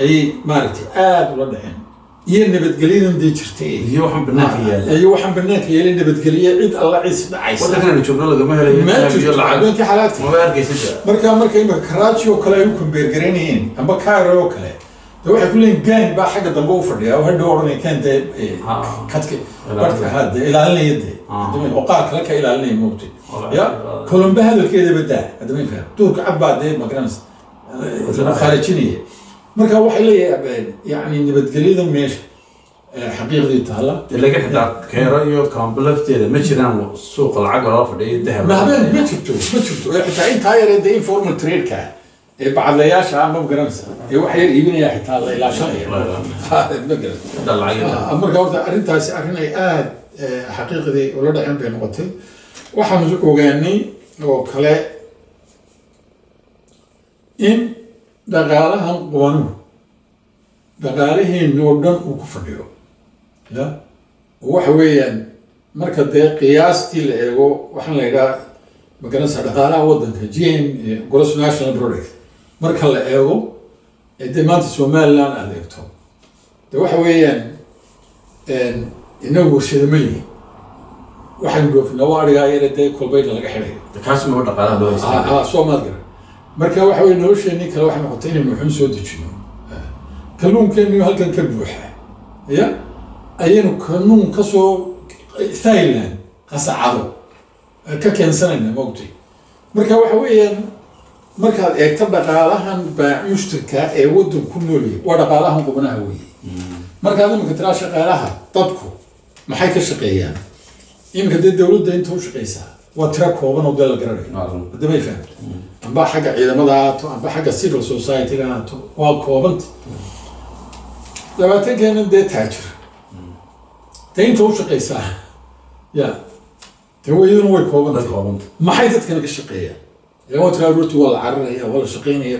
ayay maaragtay aada ula dhaceen iyo nabadgelyadan dee jirtay. Iyo waxaan banaanka yaalla iyo waxaan banaanka yeelay nabadgelye cid alla cid is dhacaysa. Waddankan joogno lagama helayo ma jirto habeenkii xalaadka maba arkaysid marka marka imika karaaji oo kale ay u kombeergaraynayeen amba kairo oo kale. De waxay ku leeyihiin gang baa xagga dambe u fadhiya oo hadhow odhanaya kan dee eh, Ha. kadka Ilaalinaya. barhka ha dee ilaalinaya dee. Ah. Oo qaar kale ka ilaalinaya moogtay ya kolombe hadalkeedaba daa hadama faham duurka cad baa dee magaranaysa Walahi. Marka waxay leeyahay yani nabadgelyada meesha eh, xaqiiqdii taala dee laga xitaa keero iyo kaambo lafteeda ma jiraan suuqa lacag lala fadhiyo dahab. Ma habeen ma jirto ma jirto. Xitaa intaa yaree dee informal trade-ka ee bacadlayaasha ah ma garanaysa. Ee wax yar iibinaya xitaa la ilaashanaya. Ah, marka horta arrintaasi arrin ay aada xaqiiqdii ula dhaceen bay noqotay. Waxaanu ogaanay oo kale in dhaqaalahan qubanuhu dhaqaalaheenu oo dhan uu ku fadhiyo. Ya? Waxa weeyaan marka dee qiyaastii la eego waxaan la yidhaha magaranaysa dhaqaalaha waddanka g m gross national product marka la eego ee dee maanta somaliland aad eegto. De waxa weeyaan inagu warshado ma lihin waxaynu dhoofinaa waa arigaa yare dee kolbayna laga xidhayo kaas maba dhaqaalaha loo haystaa ha soo maad marka waxa weye nolosheenii kale waxay noqotay inaynu wuxuun soo dejino kalluunkeenu halkan ka buuxa ya? Ayaynu kalluun ka soo thailand qasacado ka keensanayna maogtay. Marka waxa weeyaan markaad eegto dhaqaalahan baac mushtarka ee waddan ku noolyahay waa dhaqaalahan qubnaha weeye. Markaad iminka tiraa shaqaalaha dadku maxay ka shaqeeyaan? Iminka dee dowladda inta u shaqeysaa waa tira kooban oo dee la garanayo. Hadda may fahamto amba xagga ciidamada haato amba xagga civil society-ga haato waa koobanta. Labaatankeena dee taajir dee inta u shaqeysaa ya dee iyaduna way koobanta. Maxay dadkana ka shaqeeyaan tiraa rurti waa la cararaya waa la shaqeynaya.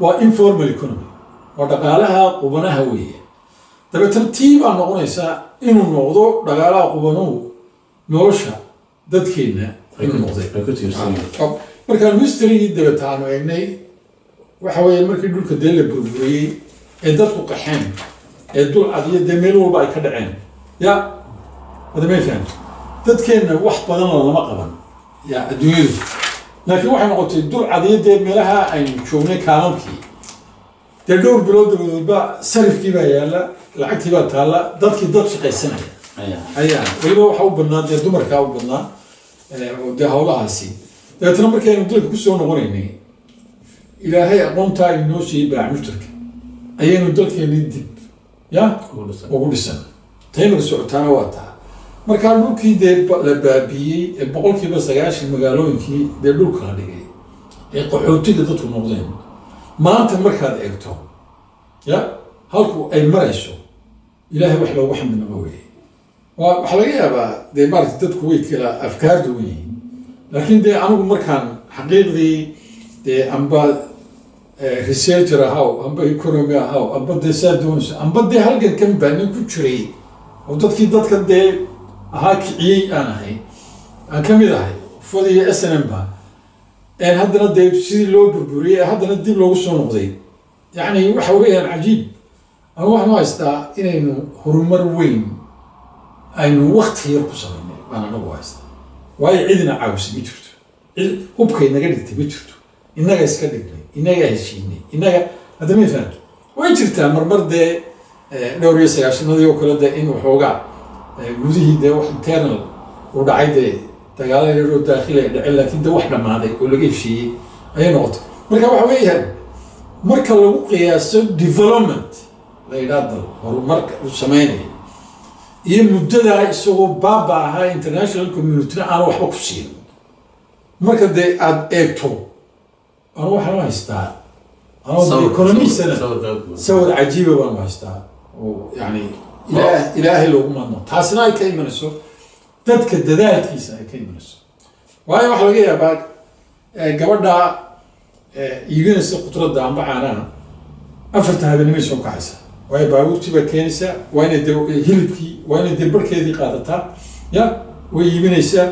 Waa informal economy waa dhaqaalaha qubanaha weeye. Dabeetana tii baa noqonaysaa inuu noqdo dhaqaalaha qubanuhu nolosha dadkeenna. Inuu noqday ay ku tiirsan yihiin markaan historygii dabeeta aanu eegnay waxa weeye markii dhulka dee la burburiyey ee dadku qaxeen ee dul cadiyo dee meel walba ay ka dhaceen. Ya wadamay fahamto dadkeenna wax badan lama qaban. Ya adduunyadu. Laakiin waxay noqotay dul cadiyo dee meelaha aynu joognay kaalalkii dee dhowr bilood dabadoodba sarifkii baa yaalla lacagtii baa taalla dadkii dad shaqaysanaya. Ayaa. Weliba waxaa u badnaa dee dumarkaa u badnaa oo dee hawlahaasi dabeetana markaynu dalka ku soo noqonaynay ilaahay aqoontaa inoo siiyey baac mushtarka. Ayaynu dalkeeni dib ya? Ugu dhisan. Taymaka socotaana waa taa. Markaa dhulkii dee la baabiiyey ee boqolkiiba sagaashan magaalooyinkii dee dhulka la dhigay ee qaxootiga dadku noqdeen. Maanta markaad eegto ya? Halku ay marayso ilaahay wax loogu xamdinama weye waa waxaa laga yaabaa dee maarata dadku way kala afkaar duwan yihiin laakiin dee anigu markaan xaqiiqdii dee amba researcher ahaw amba economy ahaw amba dee saa doonayso amba dee halkan kan baa nin ku jiray oo dadkii dadka dee ahaa kiciyey aan ahay aan ka mid ahay fadiyo s n m ba haddana dee sidii loo burburiyey haddana dib loogu soo noqday. Yacni waxa weeyaan cajiib. Ama waxaan haystaa inaynu horumar weyn aynu wakti yar ku samaynay baan anagu haystaa waayo cidina caawisa ma jirto. Cid hubkay naga dhigtay ma jirto. Innaga iska dhignay innaga heshiinay innaga hadda ma way jirtaa marmar dee dhowr iyo sagaashanadii oo kale dee in waxoogaa gudihii dee wax internal uu dhacay dee dagaala yaroo daakhili ay dhaceen laakiin dee wax dhammaaday oo laga heshiiyey ayay noqotay. Marka waxa weeyaan marka lagu qiyaaso development la yidhaha dal horumarka uu sameynaya iyo muddadaa isagoo baaba ahaa international communityna aan waxba ku siin. Marka dee aada eegto anu waxaan u haystaa. Anoo economisana sawir cajiiba baan u haystaa. Oo yani ilaah ilaahay loogu madno. Taasina ay ka imanayso. Dadka dadaalkiisa ay ka imanayso. Waayo waxaa laga yaabaa gabadha iibinaysa khudradda amba caanaha afarta habeenimay soo kacaysa waayo baabuurtii baa keenaysaa waa inay de hilibkii waa inay dee barhkeedii qaadataa ya way iibinaysaa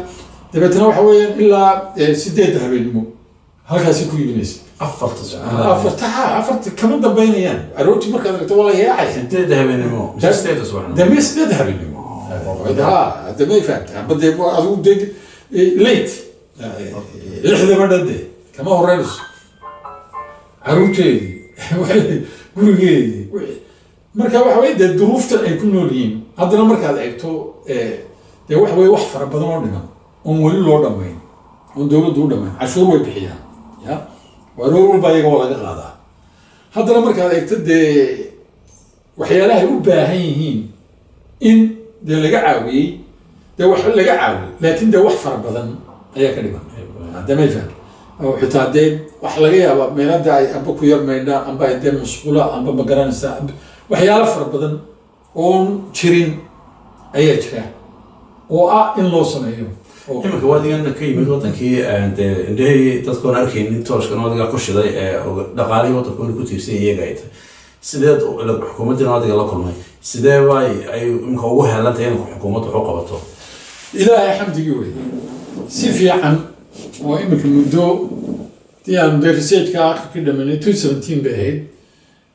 dabeetna waxa weeyaan ilaa sideedda habeenimo halkaasi ku iibinaysa afarta afarta ha afarta kama dambaynayaan? Aroortii markaad aragto waa la yaacay sideeda habeenimo dame sideedda habeenimo ha damay fahamta. Amba dee adigu dee late. Lixdaba dhade kama horeynayso caruurteedii gurigeedii marka waxa weye dee duruuftan ay ku nool yihiin. Haddana markaad eegto dee waxa weye wax fara badan oo dhiman. Oon weli loo dhamayn oon dowladdu u dhamayn cashuur way bixiyaan ya? Waa roor walba iyaga waa laga qaadaa. Haddana markaad eegto dee waxyaalahay u baahan yihiin in dee laga caawiyey dee wax laga caawiyo laakiin dee wax fara badan ayaa ka dhiman. Damay faham oo xitaa dee wax laga yaaba meelada ay amba ku yar maydhaa amba dee musqula amba ma garanaysaa waxyaalo fara badan oon jirin ayaa jira oo ah in loo sameeyo. Iminka waadigan ka yimid wadankii dee indhahii dadkoon arkaynin tooshkan wadiga ku shiday ee dhaqaalihii wadankoona ku tiirsay iyaga ay tahay sideed xukuumaddiina wadiga la kulmay? Sidee bay ay iminka ugu heelantahay in xukuumaddu waxu qabato? Ilaahay xamdigii wey si fiican oo iminka muddo dii aanu dee researchka akhirkii dhamanay two seventeen bay ahayd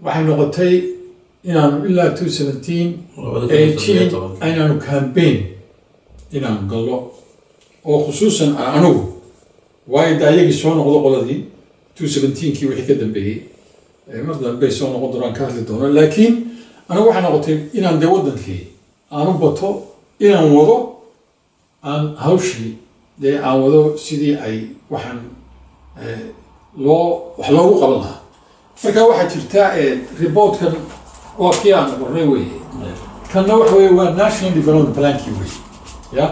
waxay noqotay inaanu ilaa two seventeen eighteen inaanu campaign. Inaanu gallo. Oo khusuusan anigu waayo de ayagii soo noqdo qoladii two seventeenkii wixii ka dambeeyey. Mar dambey soo noqon doonaan ka hadli doono laakiin anigu waxay noqotay inaan dee waddankii aanu bato inaan wado aan hawshii dee aan wado sidii ay waxaan loo wax loogu qaban lahaa. Marka waxaa jirta reportkan waa kii aan qornay weeye kanna waxa weye waa national development plankii wey ya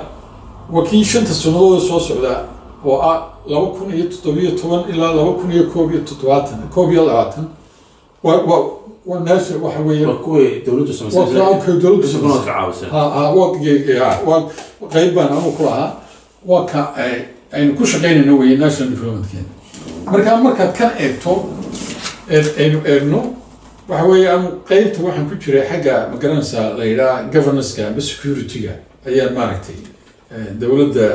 waa kii shanta sanadooda soo socda oo ah laba kun iyo toddobiyo toban ilaa laba kun iyo koob iyo toddobaatan koob iyo labaatan waa waxa weeye kuwii dowladdu samaysay waa qayb baan anigu ku lahaa waa ka aynu ku shaqaynayno weye national developmentkeena marka markaad kan eegto aynu eegno waxa weeye anu qeybta waxaan ku jiray xagga ma garanaysaa la yidhaha governance-ka amba security-ga ayaa maaragtay dowladda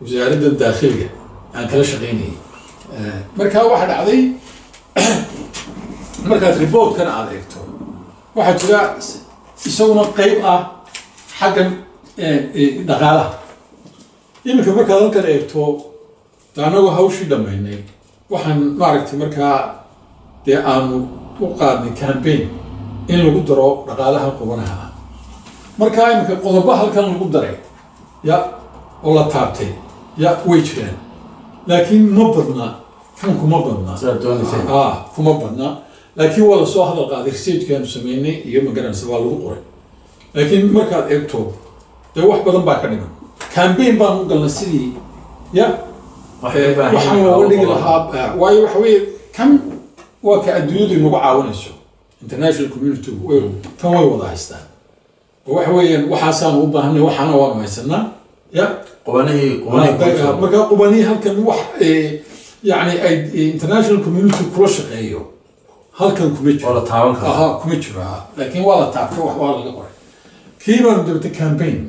wasaaradda daakhiliga aan kala shaqaynayay markaa waxaa dhacday markaad reportkana aada eegto waxaa jira isaguna qeyb ah xaggan dhaqaalaha. Iminka markaad halkan eegto de anagoo hawshii dhammaynay waxaan maaragtay markaa dee aanu u qaadnay campaign in lagu daro dhaqaalaha qubanaha ah markaa iminka qodobo halkan lagu daray ya oo la taabtay ya way jiraan laakiin ma badna kan kuma badna. Sidaad doonayseen ah kuma badna. Laakiin waa la soo hadal qaaday researchkaanu sameynay iyo magaranaysa waa lagu qoray laakiin markaad eegto dee wax badan baa ka dhiman. Campaign baan u galnay sidii ya baahan waxaan dhigi lahaa ah, waayo waxa weeye kan waa ka adduunyadu inagu caawinayso. International community kan way wada haystaan. Oo waxa weeyaan waxaasaanu u baahanay waxaana waanu haysanaa ya? Qubanihii qubanihii markaa halkan wax yacni ay international community kula shaqeeyo. Halkan kuma jiro. La taaban karo aha kuma jiro. Laakiin waa la taabtay wax waa laga qoray. Kii baanu dabata campaign?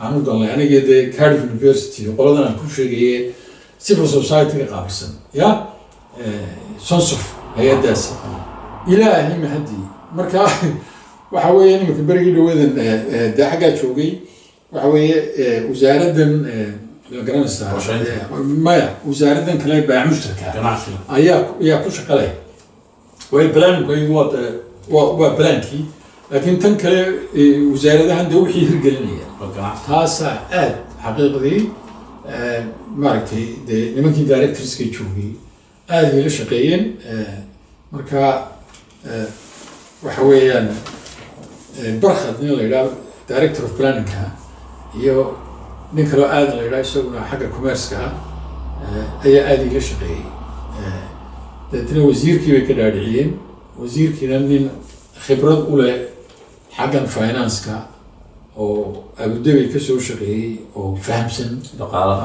Aan u galnay aniga dee cardiff university qoladan aan ku sheegaye civil society-ga qaabilsan. Ya? Eh, sonsof hay'adaas ilaahay mahadii marka waxa weeye nimanka berigii dhawadan eh, eh, dee xaggaa joogay. Waxa weeye eh, wasaaraddan garanaysaa maya wasaaraddan kale baac mushtarka. Ayaa ayaa ku way balaanku ayadu waa waa waa balaankii laakiin tan kale wasaaradahan dee wixii hirgelinaya. Taasaa aad xaqiiqdii maaragtay dee nimankii directorska joogay aad bay la shaqeeyeen eh, marka eh, waxa weeyaan eh, barkhad nin la yidhaah director of planningka iyo nin kaloo aadan la yidhaah isaguna xagga commerceka ah ayaa aad ila shaqeeyey. Dabeetna wasiirkii bay ka dhaadhiciyeen. Wasiirkiina nin khibrad u leh xaggan financeka oo abudabi ka soo shaqeeyey oo fahamsan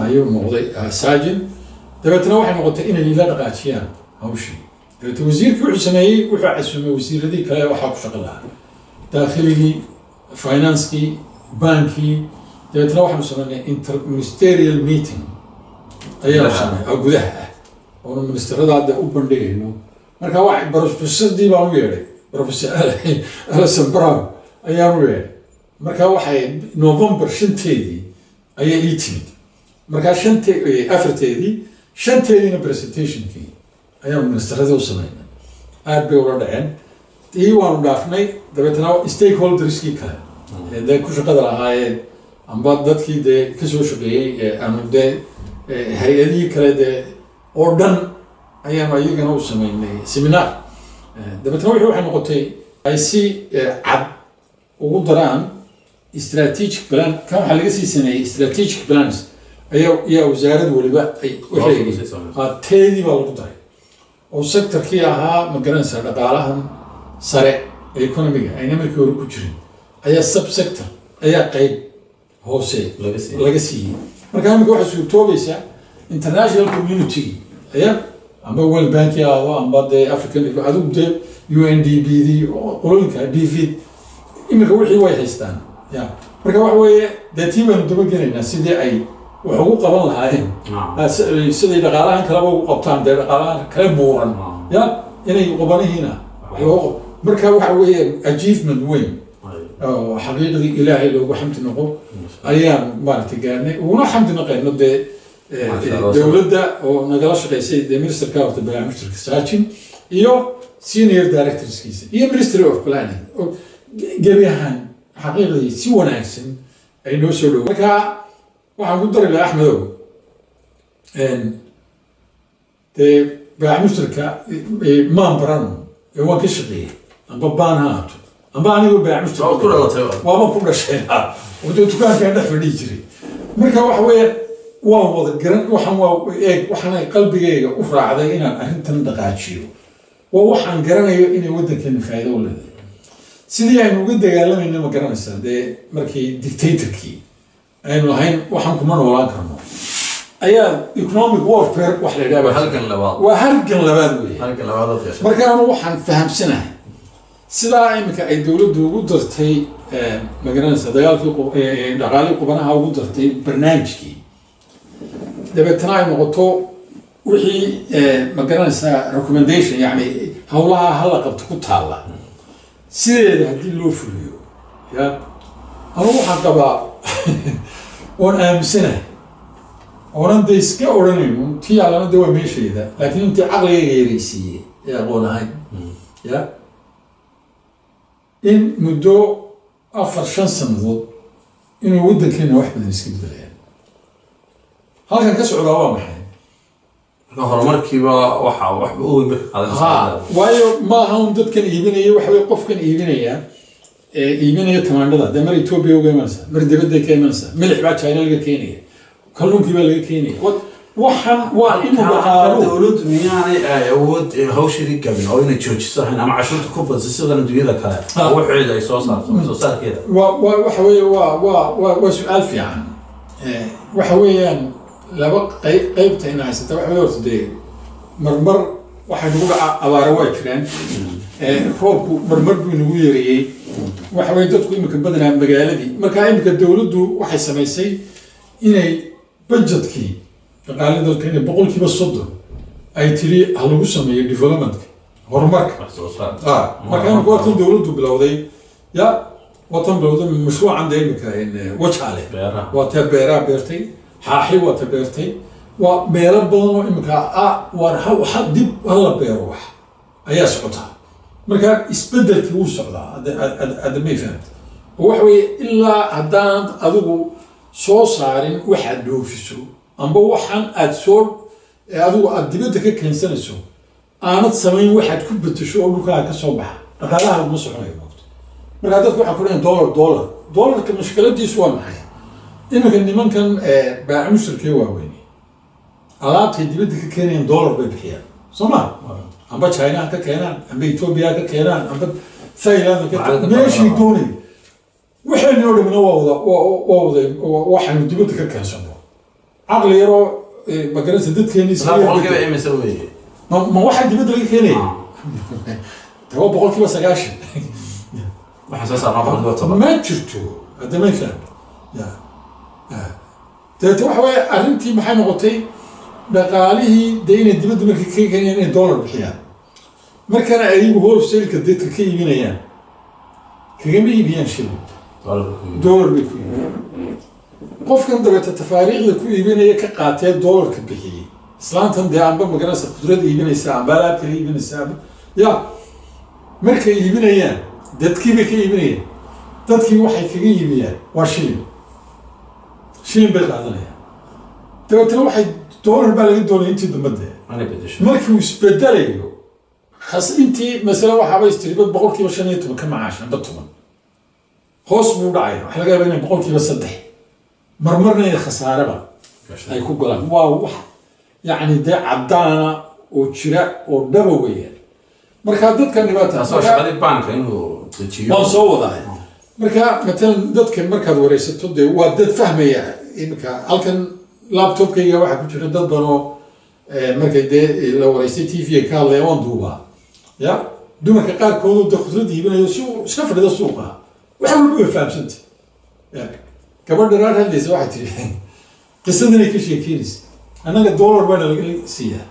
ayuu noqday ah, sergeant dabeetna waxay noqotay inay ila dhaqaajiyaan hawshii dabeetna wasiirkii wuxuu sameeyey wuxuu casumay wasiiradii kale waxaa ku shaqo lahaa. Daakhligii financekii bankii dabeetna waxaanu sameynay interministerial meeting. Ayaanu Gudaha. sameynay oo gudaha ah. Oonu ministerada hadda u bandhigayno. Marka wax professadii baan u yeedhay. Professor alison brown ayaan u yeedhay. Marka waxay november shanteedii ayaa ii timid. Markaa shante afarteedii shanteediina presentationkii ayaanu ministerada u sameynay. Aad bay ula dhaceen. Ii waanu dhaafnay dabeetna stakeholderskii kale ee dee ku shaqada lahaayeen amba dadkii dee ka soo shaqeeyey ee aanu dee hay'adihii kale dee oo dhan ayaanu iyagana u sameynay seminar. Dabeetna wixii waxay noqotay ay si cad. Ugu daraan strategic plan kan waxaa laga sii sameeyey strategic plans ayaa ayaa wasaarad waliba ay teedii baa lagu daray oo sectorkii ahaa ma garanaysaa dhaqaalahan sare ee economiga ayna markii hore ku jirin ayaa subsector ayaa qayb hoose laga siiyey marka imika waxay suurtoobaysaa international community ayaa amba world bank ha ahaado amba dee african adigu dee u n d b d qolooyinka d v imika wixii way haystaan. Ya. Marka waxa weeye dee tii baanu dabagelaynaa sidii ay wax ugu qaban lahaayeen. Ah, si- siday dhaqaalahan kaleba ugu qabtaan dee dhaqaalahan kale buuran Naam. ya inay qabo marka waxa weeye achievement weyn. Oo xaqiiqdii ilaahay loogu xamdi noqo ayaan maaragtay gaarnay. Uguna xamdi naqayno dee eh, Allah. dowladda oo nagala shaqaysay dee ministerka horta ministerka saajin iyo senior directorskiisa iyo ministry of planning. Gebi ahaan xaqiiqdii si wanaagsan ay noo soo dhowo marka waxaan ku dari lahaa axmedow. Dee ministerka eh, maan barano ee waan ka shaqeeyey. Amba baan ha ahaato amba anigoo balaa Waa ku dhasheen oo dee dukaankaan dhex fadhihi jiray. Marka waxa weeye waan wada garan waxaan waa eeg waxaana qalbigayga u raacday inaan arrintan dhaqaajiyo. Waa waxaan garanayo inay waddankeena faa'iido u leedahay. Sidii aynu uga dagaalamayna ma garanaysaa dee markii dictatorkii aynu lahayn waxaan kuma noolaan karno. Ayaa economic warfare wax la waa yidhahda halkan labaad. Waa hargan labaad gashay marka anu waxaan fahamsanahay sidaa iminka ay dowladdu ugu dartay eh, ma garanaysa dagaalkii dhaqaalii qubanaha ugu dartay barnaamijkii. Dabeetana ay noqoto wixii eh, ma garanaysaa recommendation yani howlaha hala qabto ku taalla. Sideeda haddii loo fuliyo ya anu waxaan qabaa oon aaminsanahay oonan de iska odhanayno tii allana de waa meeshayda laakiin intii caqligayga yaraysiiyey ee aqoon ahayn ya in muddo afar shan sannadood inuu waddankeena wax badan iska bedelayaan halkan ka socdaa waa maxay? Horumarkiiba waxa waxba u weyn bay ka ha qaadanaysaa waayo maaha un dadkan iibinaya waxa wey qofkan iibinaya. ee iibinaya tamaandhada dee mar etoobiya uga imanaysa mar dibadday ka imanaysa milix baa china laga keenaya kalluunkii baa laga keenaya Wa- waxan waa in dhaqaalo dowladdu miyaanay ay awood eh, hawsheedii gabin oo inay joojiso ahayn ama cashuurta ku badso sidan adduunyada kale Ah. waxeeda ay soo saarto soo saarkeeda waa waa waxa weeye waa waa waa waa su'aal fiican Eh, waxa weeyaan laba qeyb qeybta ina haysata waxa wey horta dee marmar waxay nagu dhaca abaaro waa jiraan Eh, roobku marmar buu nagu yareeyey. Waxa weye dadku imika badanaa magaaladii. Marka imika dowladdu waxay samaysay inay budgetkii dhaqaale dalka inay boqolkiiba soddon ay tiri ha lagu sameeyo developmentka horumarka. Ah marka imika watan dowladdu bilowday ya watan bilowday mashruucan dee imika wajale beeraha. Waa ta beeraa beertay xaaxi waa ta beertay waa meelo badan oo imika ah ha dib hala beero wax. Ayaa socotaa marka isbedelkii wuu socdaa hadda- hadda- hadda may fahamta oo waxa weeye ilaa haddaanad adigu soo saarin waxaad dhoofiso amba waxaan aad soo adigu aad dibadda ka keensanayso aanad samayn waxaad ku betasho oo dhulkaaga ka soo baxa. Dhaqaalaha uma soconayo moogto markaa dadku waxaa ku dhahan dollar dollar. Dollarka mashkaladiisu waa maxay? Iminka nimankan baaci musirkee waaweyn alaabtay dibadda ka keenayaan dollar bay bixiyaan soo ma amba china ha ka keenaan amba ethiopia ha ka keenaan amba thailand meeshii doonay waxayna oo dhamina waa wada waa- waxaynu dibadda ka keensano caqli yaroo eh, magaranaysa dadkeeni ilaa boqolkiiba imisa weeye ma ma waxaa dibadda laga keenaya Ah. tawa boqolkiiba sagaashan ma jirto hadda ya. dabeete waxa weeye arrintii maxay noqotay dhaqaalihii dee inay dibadda markay ka keenayaan inay dollar bixiyaan. Markana ayagu wholesale-ka dadka ka iibinayaan kagama iibiyaan shilin dollar bay ku iibiyaan. Qofkan dabeete tafaariikhda ku iibinaya ka qaatee dollarka bixiyey islaantan dee amba magaranaysa khudrad iibinaysa amba alaab kale iibinaysa amba ya markay iibinayaan dadkii bay ka iibinayaan. Dadkii waxay kaga iibiyaan waa shilin. Shilin bay qaadanayaan. Dabeetana waxay dollar baa laga doonaya intii dambadee Mana bedesho. markii uu isbedelayo khas intii masale waxaaba istiriba boqolkiiba shan iyo toban ka macaash amba toban. Hoos buu dhacaya waxa laga yaaba inay boqolkiiba saddex. Marmarna inay khasaareba ay ku galaan. Waa wax yacni dee caddaana oo jira oo dhaba weeyaan. Marka dadkan dhibaataas taasoo shaqadii baanka inuu dejiyo. Waan soo wadaay marka matalan dadkan markaad wareysato dee waa dad fahmaya iminka halkan laptopkayga waxaa ku jira dad badan oo eh, markay dee la wareystay t v ka hadlaya waan duubaa ya? Dumarka qaarkood de khudrad iibinayo si uu iska fadhida suuqa. Wax walba way fahamsanta gabadha raar hadlaysa waxay tiri qisadanay ka sheekeynaysa annaga dollar baana laga siiyaa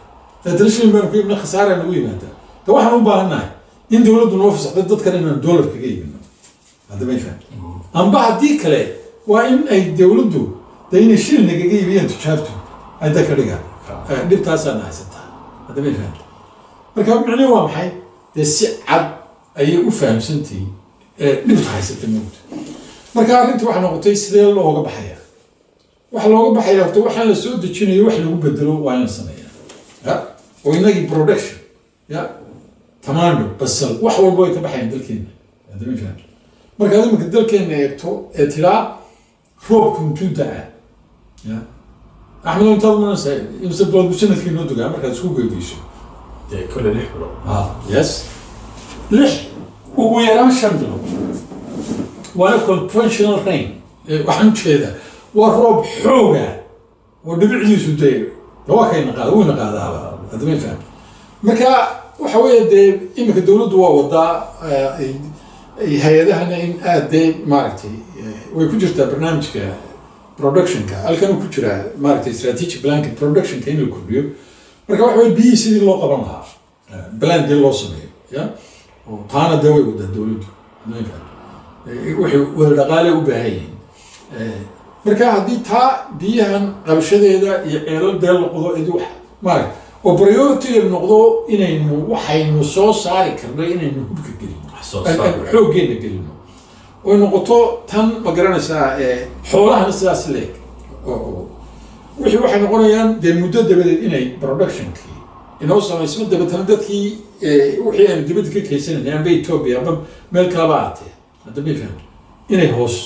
daatana shilin baanu ku iibna khasaara nagu yimaada. De waxaan u baahannahay in dowladdu noo fasaxdo dadkan inaan dollar kaga iibino. Hadda may fahamta amba haddii kale waa in ay dowladdu de inay shilin nagaga iibiyaan tujaartu ay da ka dhigaan Eh, dhibtaasaana haysataa hadda may fahamta marka micnihi waa maxay dee si cad ayay u fahamsantihiin ee dhibta haysata mugta marka arrintii waxay noqotay sidee looga baxaya waxa looga baxaya horta waxaan la soo dejinayo wax lagu bedelo waa in la sameeyaa ya oo inagii production ya tamaando basal wax walba way ka baxayaan dalkeena hadda may fahamta markaad iminka dalkeena eegto ee tiraa roobku intuu da'a ya axmed intaad manaysa imse bilood sannadkii noo dugaa markaad isku dee kolle lix bilo ah yes lix ugu yaraan shan bilood waana conventional rain Eh, waxaan u jeedaa waa roob xooga oo dhibicdiisu dee waa kayna qaada wayna qaadaaba hadda may faham marka waxa weeye dee iminka dowladdu waa wadaa eh, ay- ay hay'adahana in aad dee maaragtay eh, way ku jirtaa barnaamijka productionka halkan uu ku jiraa maaragtay strategic planka productionka in la kordhiyo. Marka waxa weye biyihii sidii loo qaban lahaa. Eh, plan dee loo sameeyo ya? Oo taana dee way wadaa dowladdu Eh, waxay wada dhaqaale u baahan yihiin. Eh, marka haddii taa biyahan qabashadeeda iyo ceelal deel noqdo idi wax maarag oo priority noqdo inaynu waxaynu soo saari karno inaynu hubka gelino saar xooggeena gelino oy noqoto tan ma garanaysaa xoolahana sidaas leeg wixii waxay noqonayaan dee muddo dabadeed inay productionkii inoo samaysmo dabeetana dadkii wixii aynu dibadda ka kaysanayna amba ethiopia amba meel kalaba aatee hadda may fahamto inay hoos.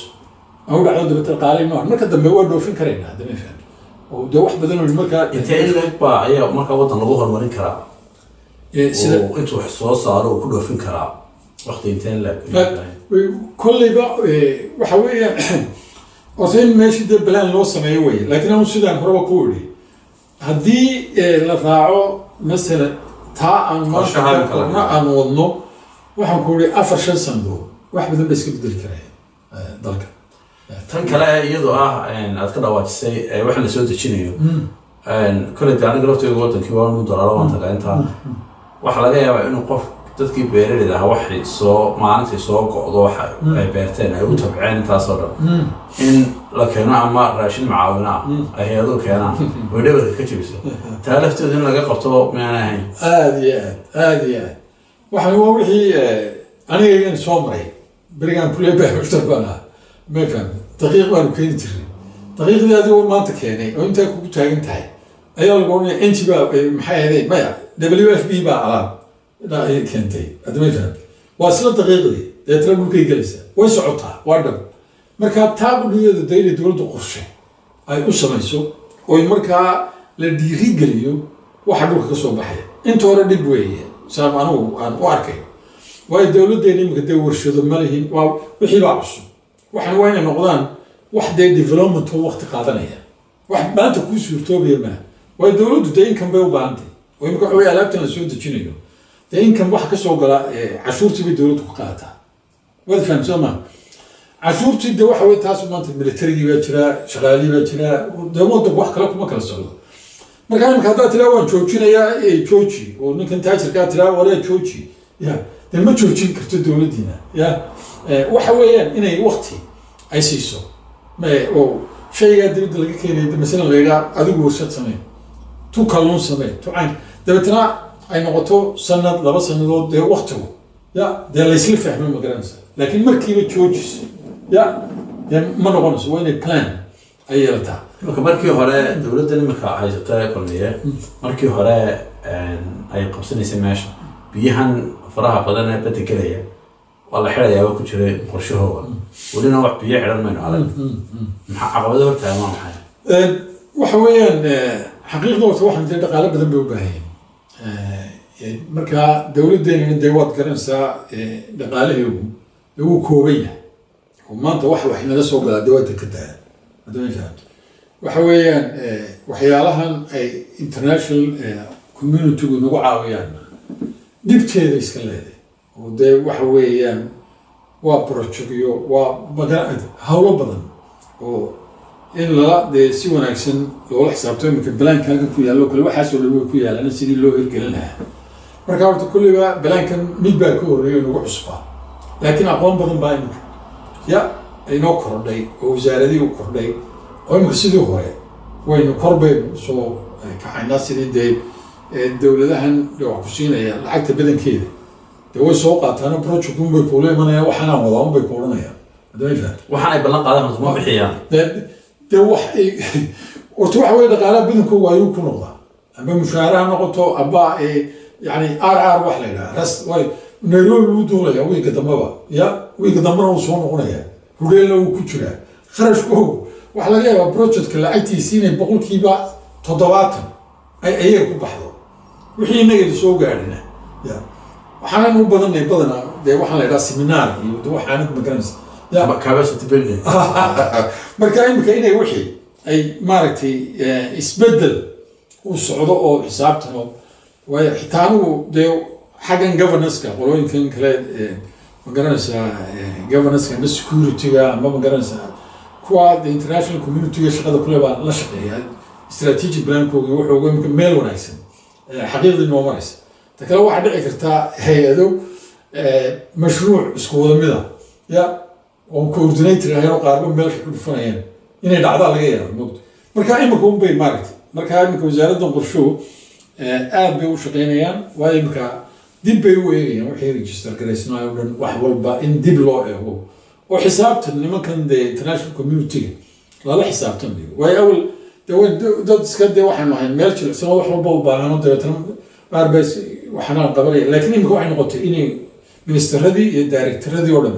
Aan u dhacdo dabeetana qaalay noocan marka dambe waa dhoofin karaynaa hadda may fahamto oo dee wax badan oo markaa intee in leeg baa ayaa markaa waddan lagu horumarin karaa. Sida intuu wax soo saaro uu ku dhoofin karaa kolleyba eh, waxa weeyaan horta in meeshii dee balaan loo sameeyo weye laakiin anu sidaan horeba ku idhi haddii eh, la raaco masalan taa aan korna aan wadno waxaan ku idhi afar shan sandood wax badan ba iska bedeli karaya eh, dalka. Tan kale iyadoo ah aad ka dhawaajisay waxa la soo dejinayo. Kole de aniga laftooda wadankii waa nu dalaalo waan tagaa intaa. Waxaa laga yaabaa inuu qof dadkii beeraleyda ahaa waxay soo maalintii soo go'do waxa ay beerteen ay u tabceen intaasoo dhan. In la keeno ama raashin macaawina ah ay hay'aduhu keenaan way dhabarka ka jebiso. Taa laftooda in laga qabto miyaan ahayn. Aada iyo aad aada iyo aad. Waxaan waa wixii eh, aniga soo maray berigaan kule baaxushtar baan ahaa. Ma fahmi daqiiq baanu keeni jirnay daqiiqdii adigoo maanta keenay oo intaa kugu taagan tahay ayaa lagu oranaya enji baa eh, maxay ahayd maya w f b baa alaab dha- ay keentay. Fahmi waa isla daqiiqdii. Deetana dhulkay gelaysaa way socotaa. Waa dhab. Marka taa qudhigeeda de inay dowladdu qorshe ay u samayso. Oy markaa la dhiirigeliyo waxa dhulka ka soo baxaya. Inta hore dhib weeye. Saam anugu aan u arkayo waayo dowladdeena iminka dee warshado ma lihin. Waa wixii baa cusub. Waxana waa inay noqdaan wax dee development oo waqti qaadanaya. Wax maanta kuu suurtoobaya maaha waayo dowladdu dee inkan bay u baahantay oo imika waxa weye alaabtan la soo dejinayo dee inkan waxa ka soo gala cashuurtii bay dowladdu ku qaadataa waad fahamsoo maa cashuurtii de waxa wey taas maanta militarigii baa jira shaqaalihii baa jira dee wadanku wax kale kuma kala socdo. Marka imika haddaad tiraa waan joojinayaa jooji. Oo ninkan taajirkaa tiraa waraa jooji. Ya dee ma joojin karto dowladdiina ya waxa weeyaan inay wakti ay siiso. Oo shaygaa dibadda laga keenaya masalan la yidhaa adigu warshad samee tu kalluun samee tu cayn. Dabeetana ay noqoto sanad laba sanadood dee waktigu ya dee laysla fahmo ma garanaysa. Laakiin markiiba joojis ya dee ma noqonayso waa inay plan ay yeelataa. Marka markii hore dowladdan imika haysata kulmiye markii hore ay qabsanaysay meesha. Biyahan faraha badan ee badda gelaya waa la xirayaaba ku jiray qorshahooda welina wax biyo xidhan mayno adag. Maxaa caqabado hortaagan waa maxay waxa weeyaan eh, xaqiiqda horta waxaan dee dhaqaale badan bay u Eh, marka dowladdeennana dee waad garanaysaa eh, dhaqaalaheegu wuu kooban yahay oo maanta wax wax naga soo galaa dee waa dekedaa hadda ma fahamto waxa weeyaan eh, waxyaalahan ay international eh, communitygu nagu caawiyaan. Dhibteeda iska leedahay oo dee waxa weeyaan waa projectyo waa maga hawlo badan oo in lala dee si wanaagsan loola xisaabto iminka balaanka halkan ku yaallo kale waxaasoo dhan way ku yaalaan sidii loo hirgelin lahaa. Marka horta kulliba balaankan mid baa ka horreeya nagu cusbaa laakiin aqoon badan baa iminka. Ya inoo kordhay oo wasaaradii u kordhay oo iminka sidii hore waynu kor baynu soo eh, kacaynaa sidii dee eh, dowladahan wax ku siinaya lacagta badankeeda. Dee way soo qaataano project unbay kuula imanayaan waxaanaan wadaa unbay ku odhanayaan. Waxaan ay ballan qaadan ma bixiyaan dee dee wax ay horta waxa weye dhaqaalaha badankooga ayuu ku noqdaa. Amba mushaahara ha noqoto amba eh, yani r r wax la ras way nairobi wuu duulaya wiiga dambaba. Ya wiiga dambana wuu soo noqonaya. Hugeelna wuu ku jiraa kharashkoogu waxa laga yaabaa projectka lacagtiisi inay boqolkiiba toddobaatan ay ayaga ku baxdo. Wixii innaga soo gaadhina. Ya waxaanan u badanay badanaa dee waxaan la yidhaha seminaar iyo de waxaanad magaranaysa marka imika inay wixii ay maaragtay eh, isbeddel u socdo oo xisaabtano waayo xitaa anigu dee xaggan governance-ka qolooyinkan kale eh, ma garanaysaa eh, governance-ka ama security-ga ama ma garanaysaa kuwa international community-ga shaqada kule baan la shaqeeya. Strategic plankooga wuxuu imika meel wanaagsan xaqiiqdii noo maraysa. Ta kale waxaa dhici kartaa hay'ado mashruuc isku wada mida. Ya oo coordinator ahayn oo qaarba meel ku dhufanayaan inay dhacdaa laga yaabo mogto marka imika un bay maaragtay marka imika wasaaraddan qorshuhu eh, aad bay u shaqeynayaan waayo imika dib bay u eegayaan waxay register garaysnaayo o dhan wax walba in dib loo eego oo xisaabtan nimankan dee international community-ga lala xisaabtamayo waayo awal dad iska de waxaanu ahayn meel jilicsan oo wax walba u baahano dabeetana qaar baa waxna qabanaya laakiin imika waxay noqotay inay ministeradii iyo directoradii oo dhan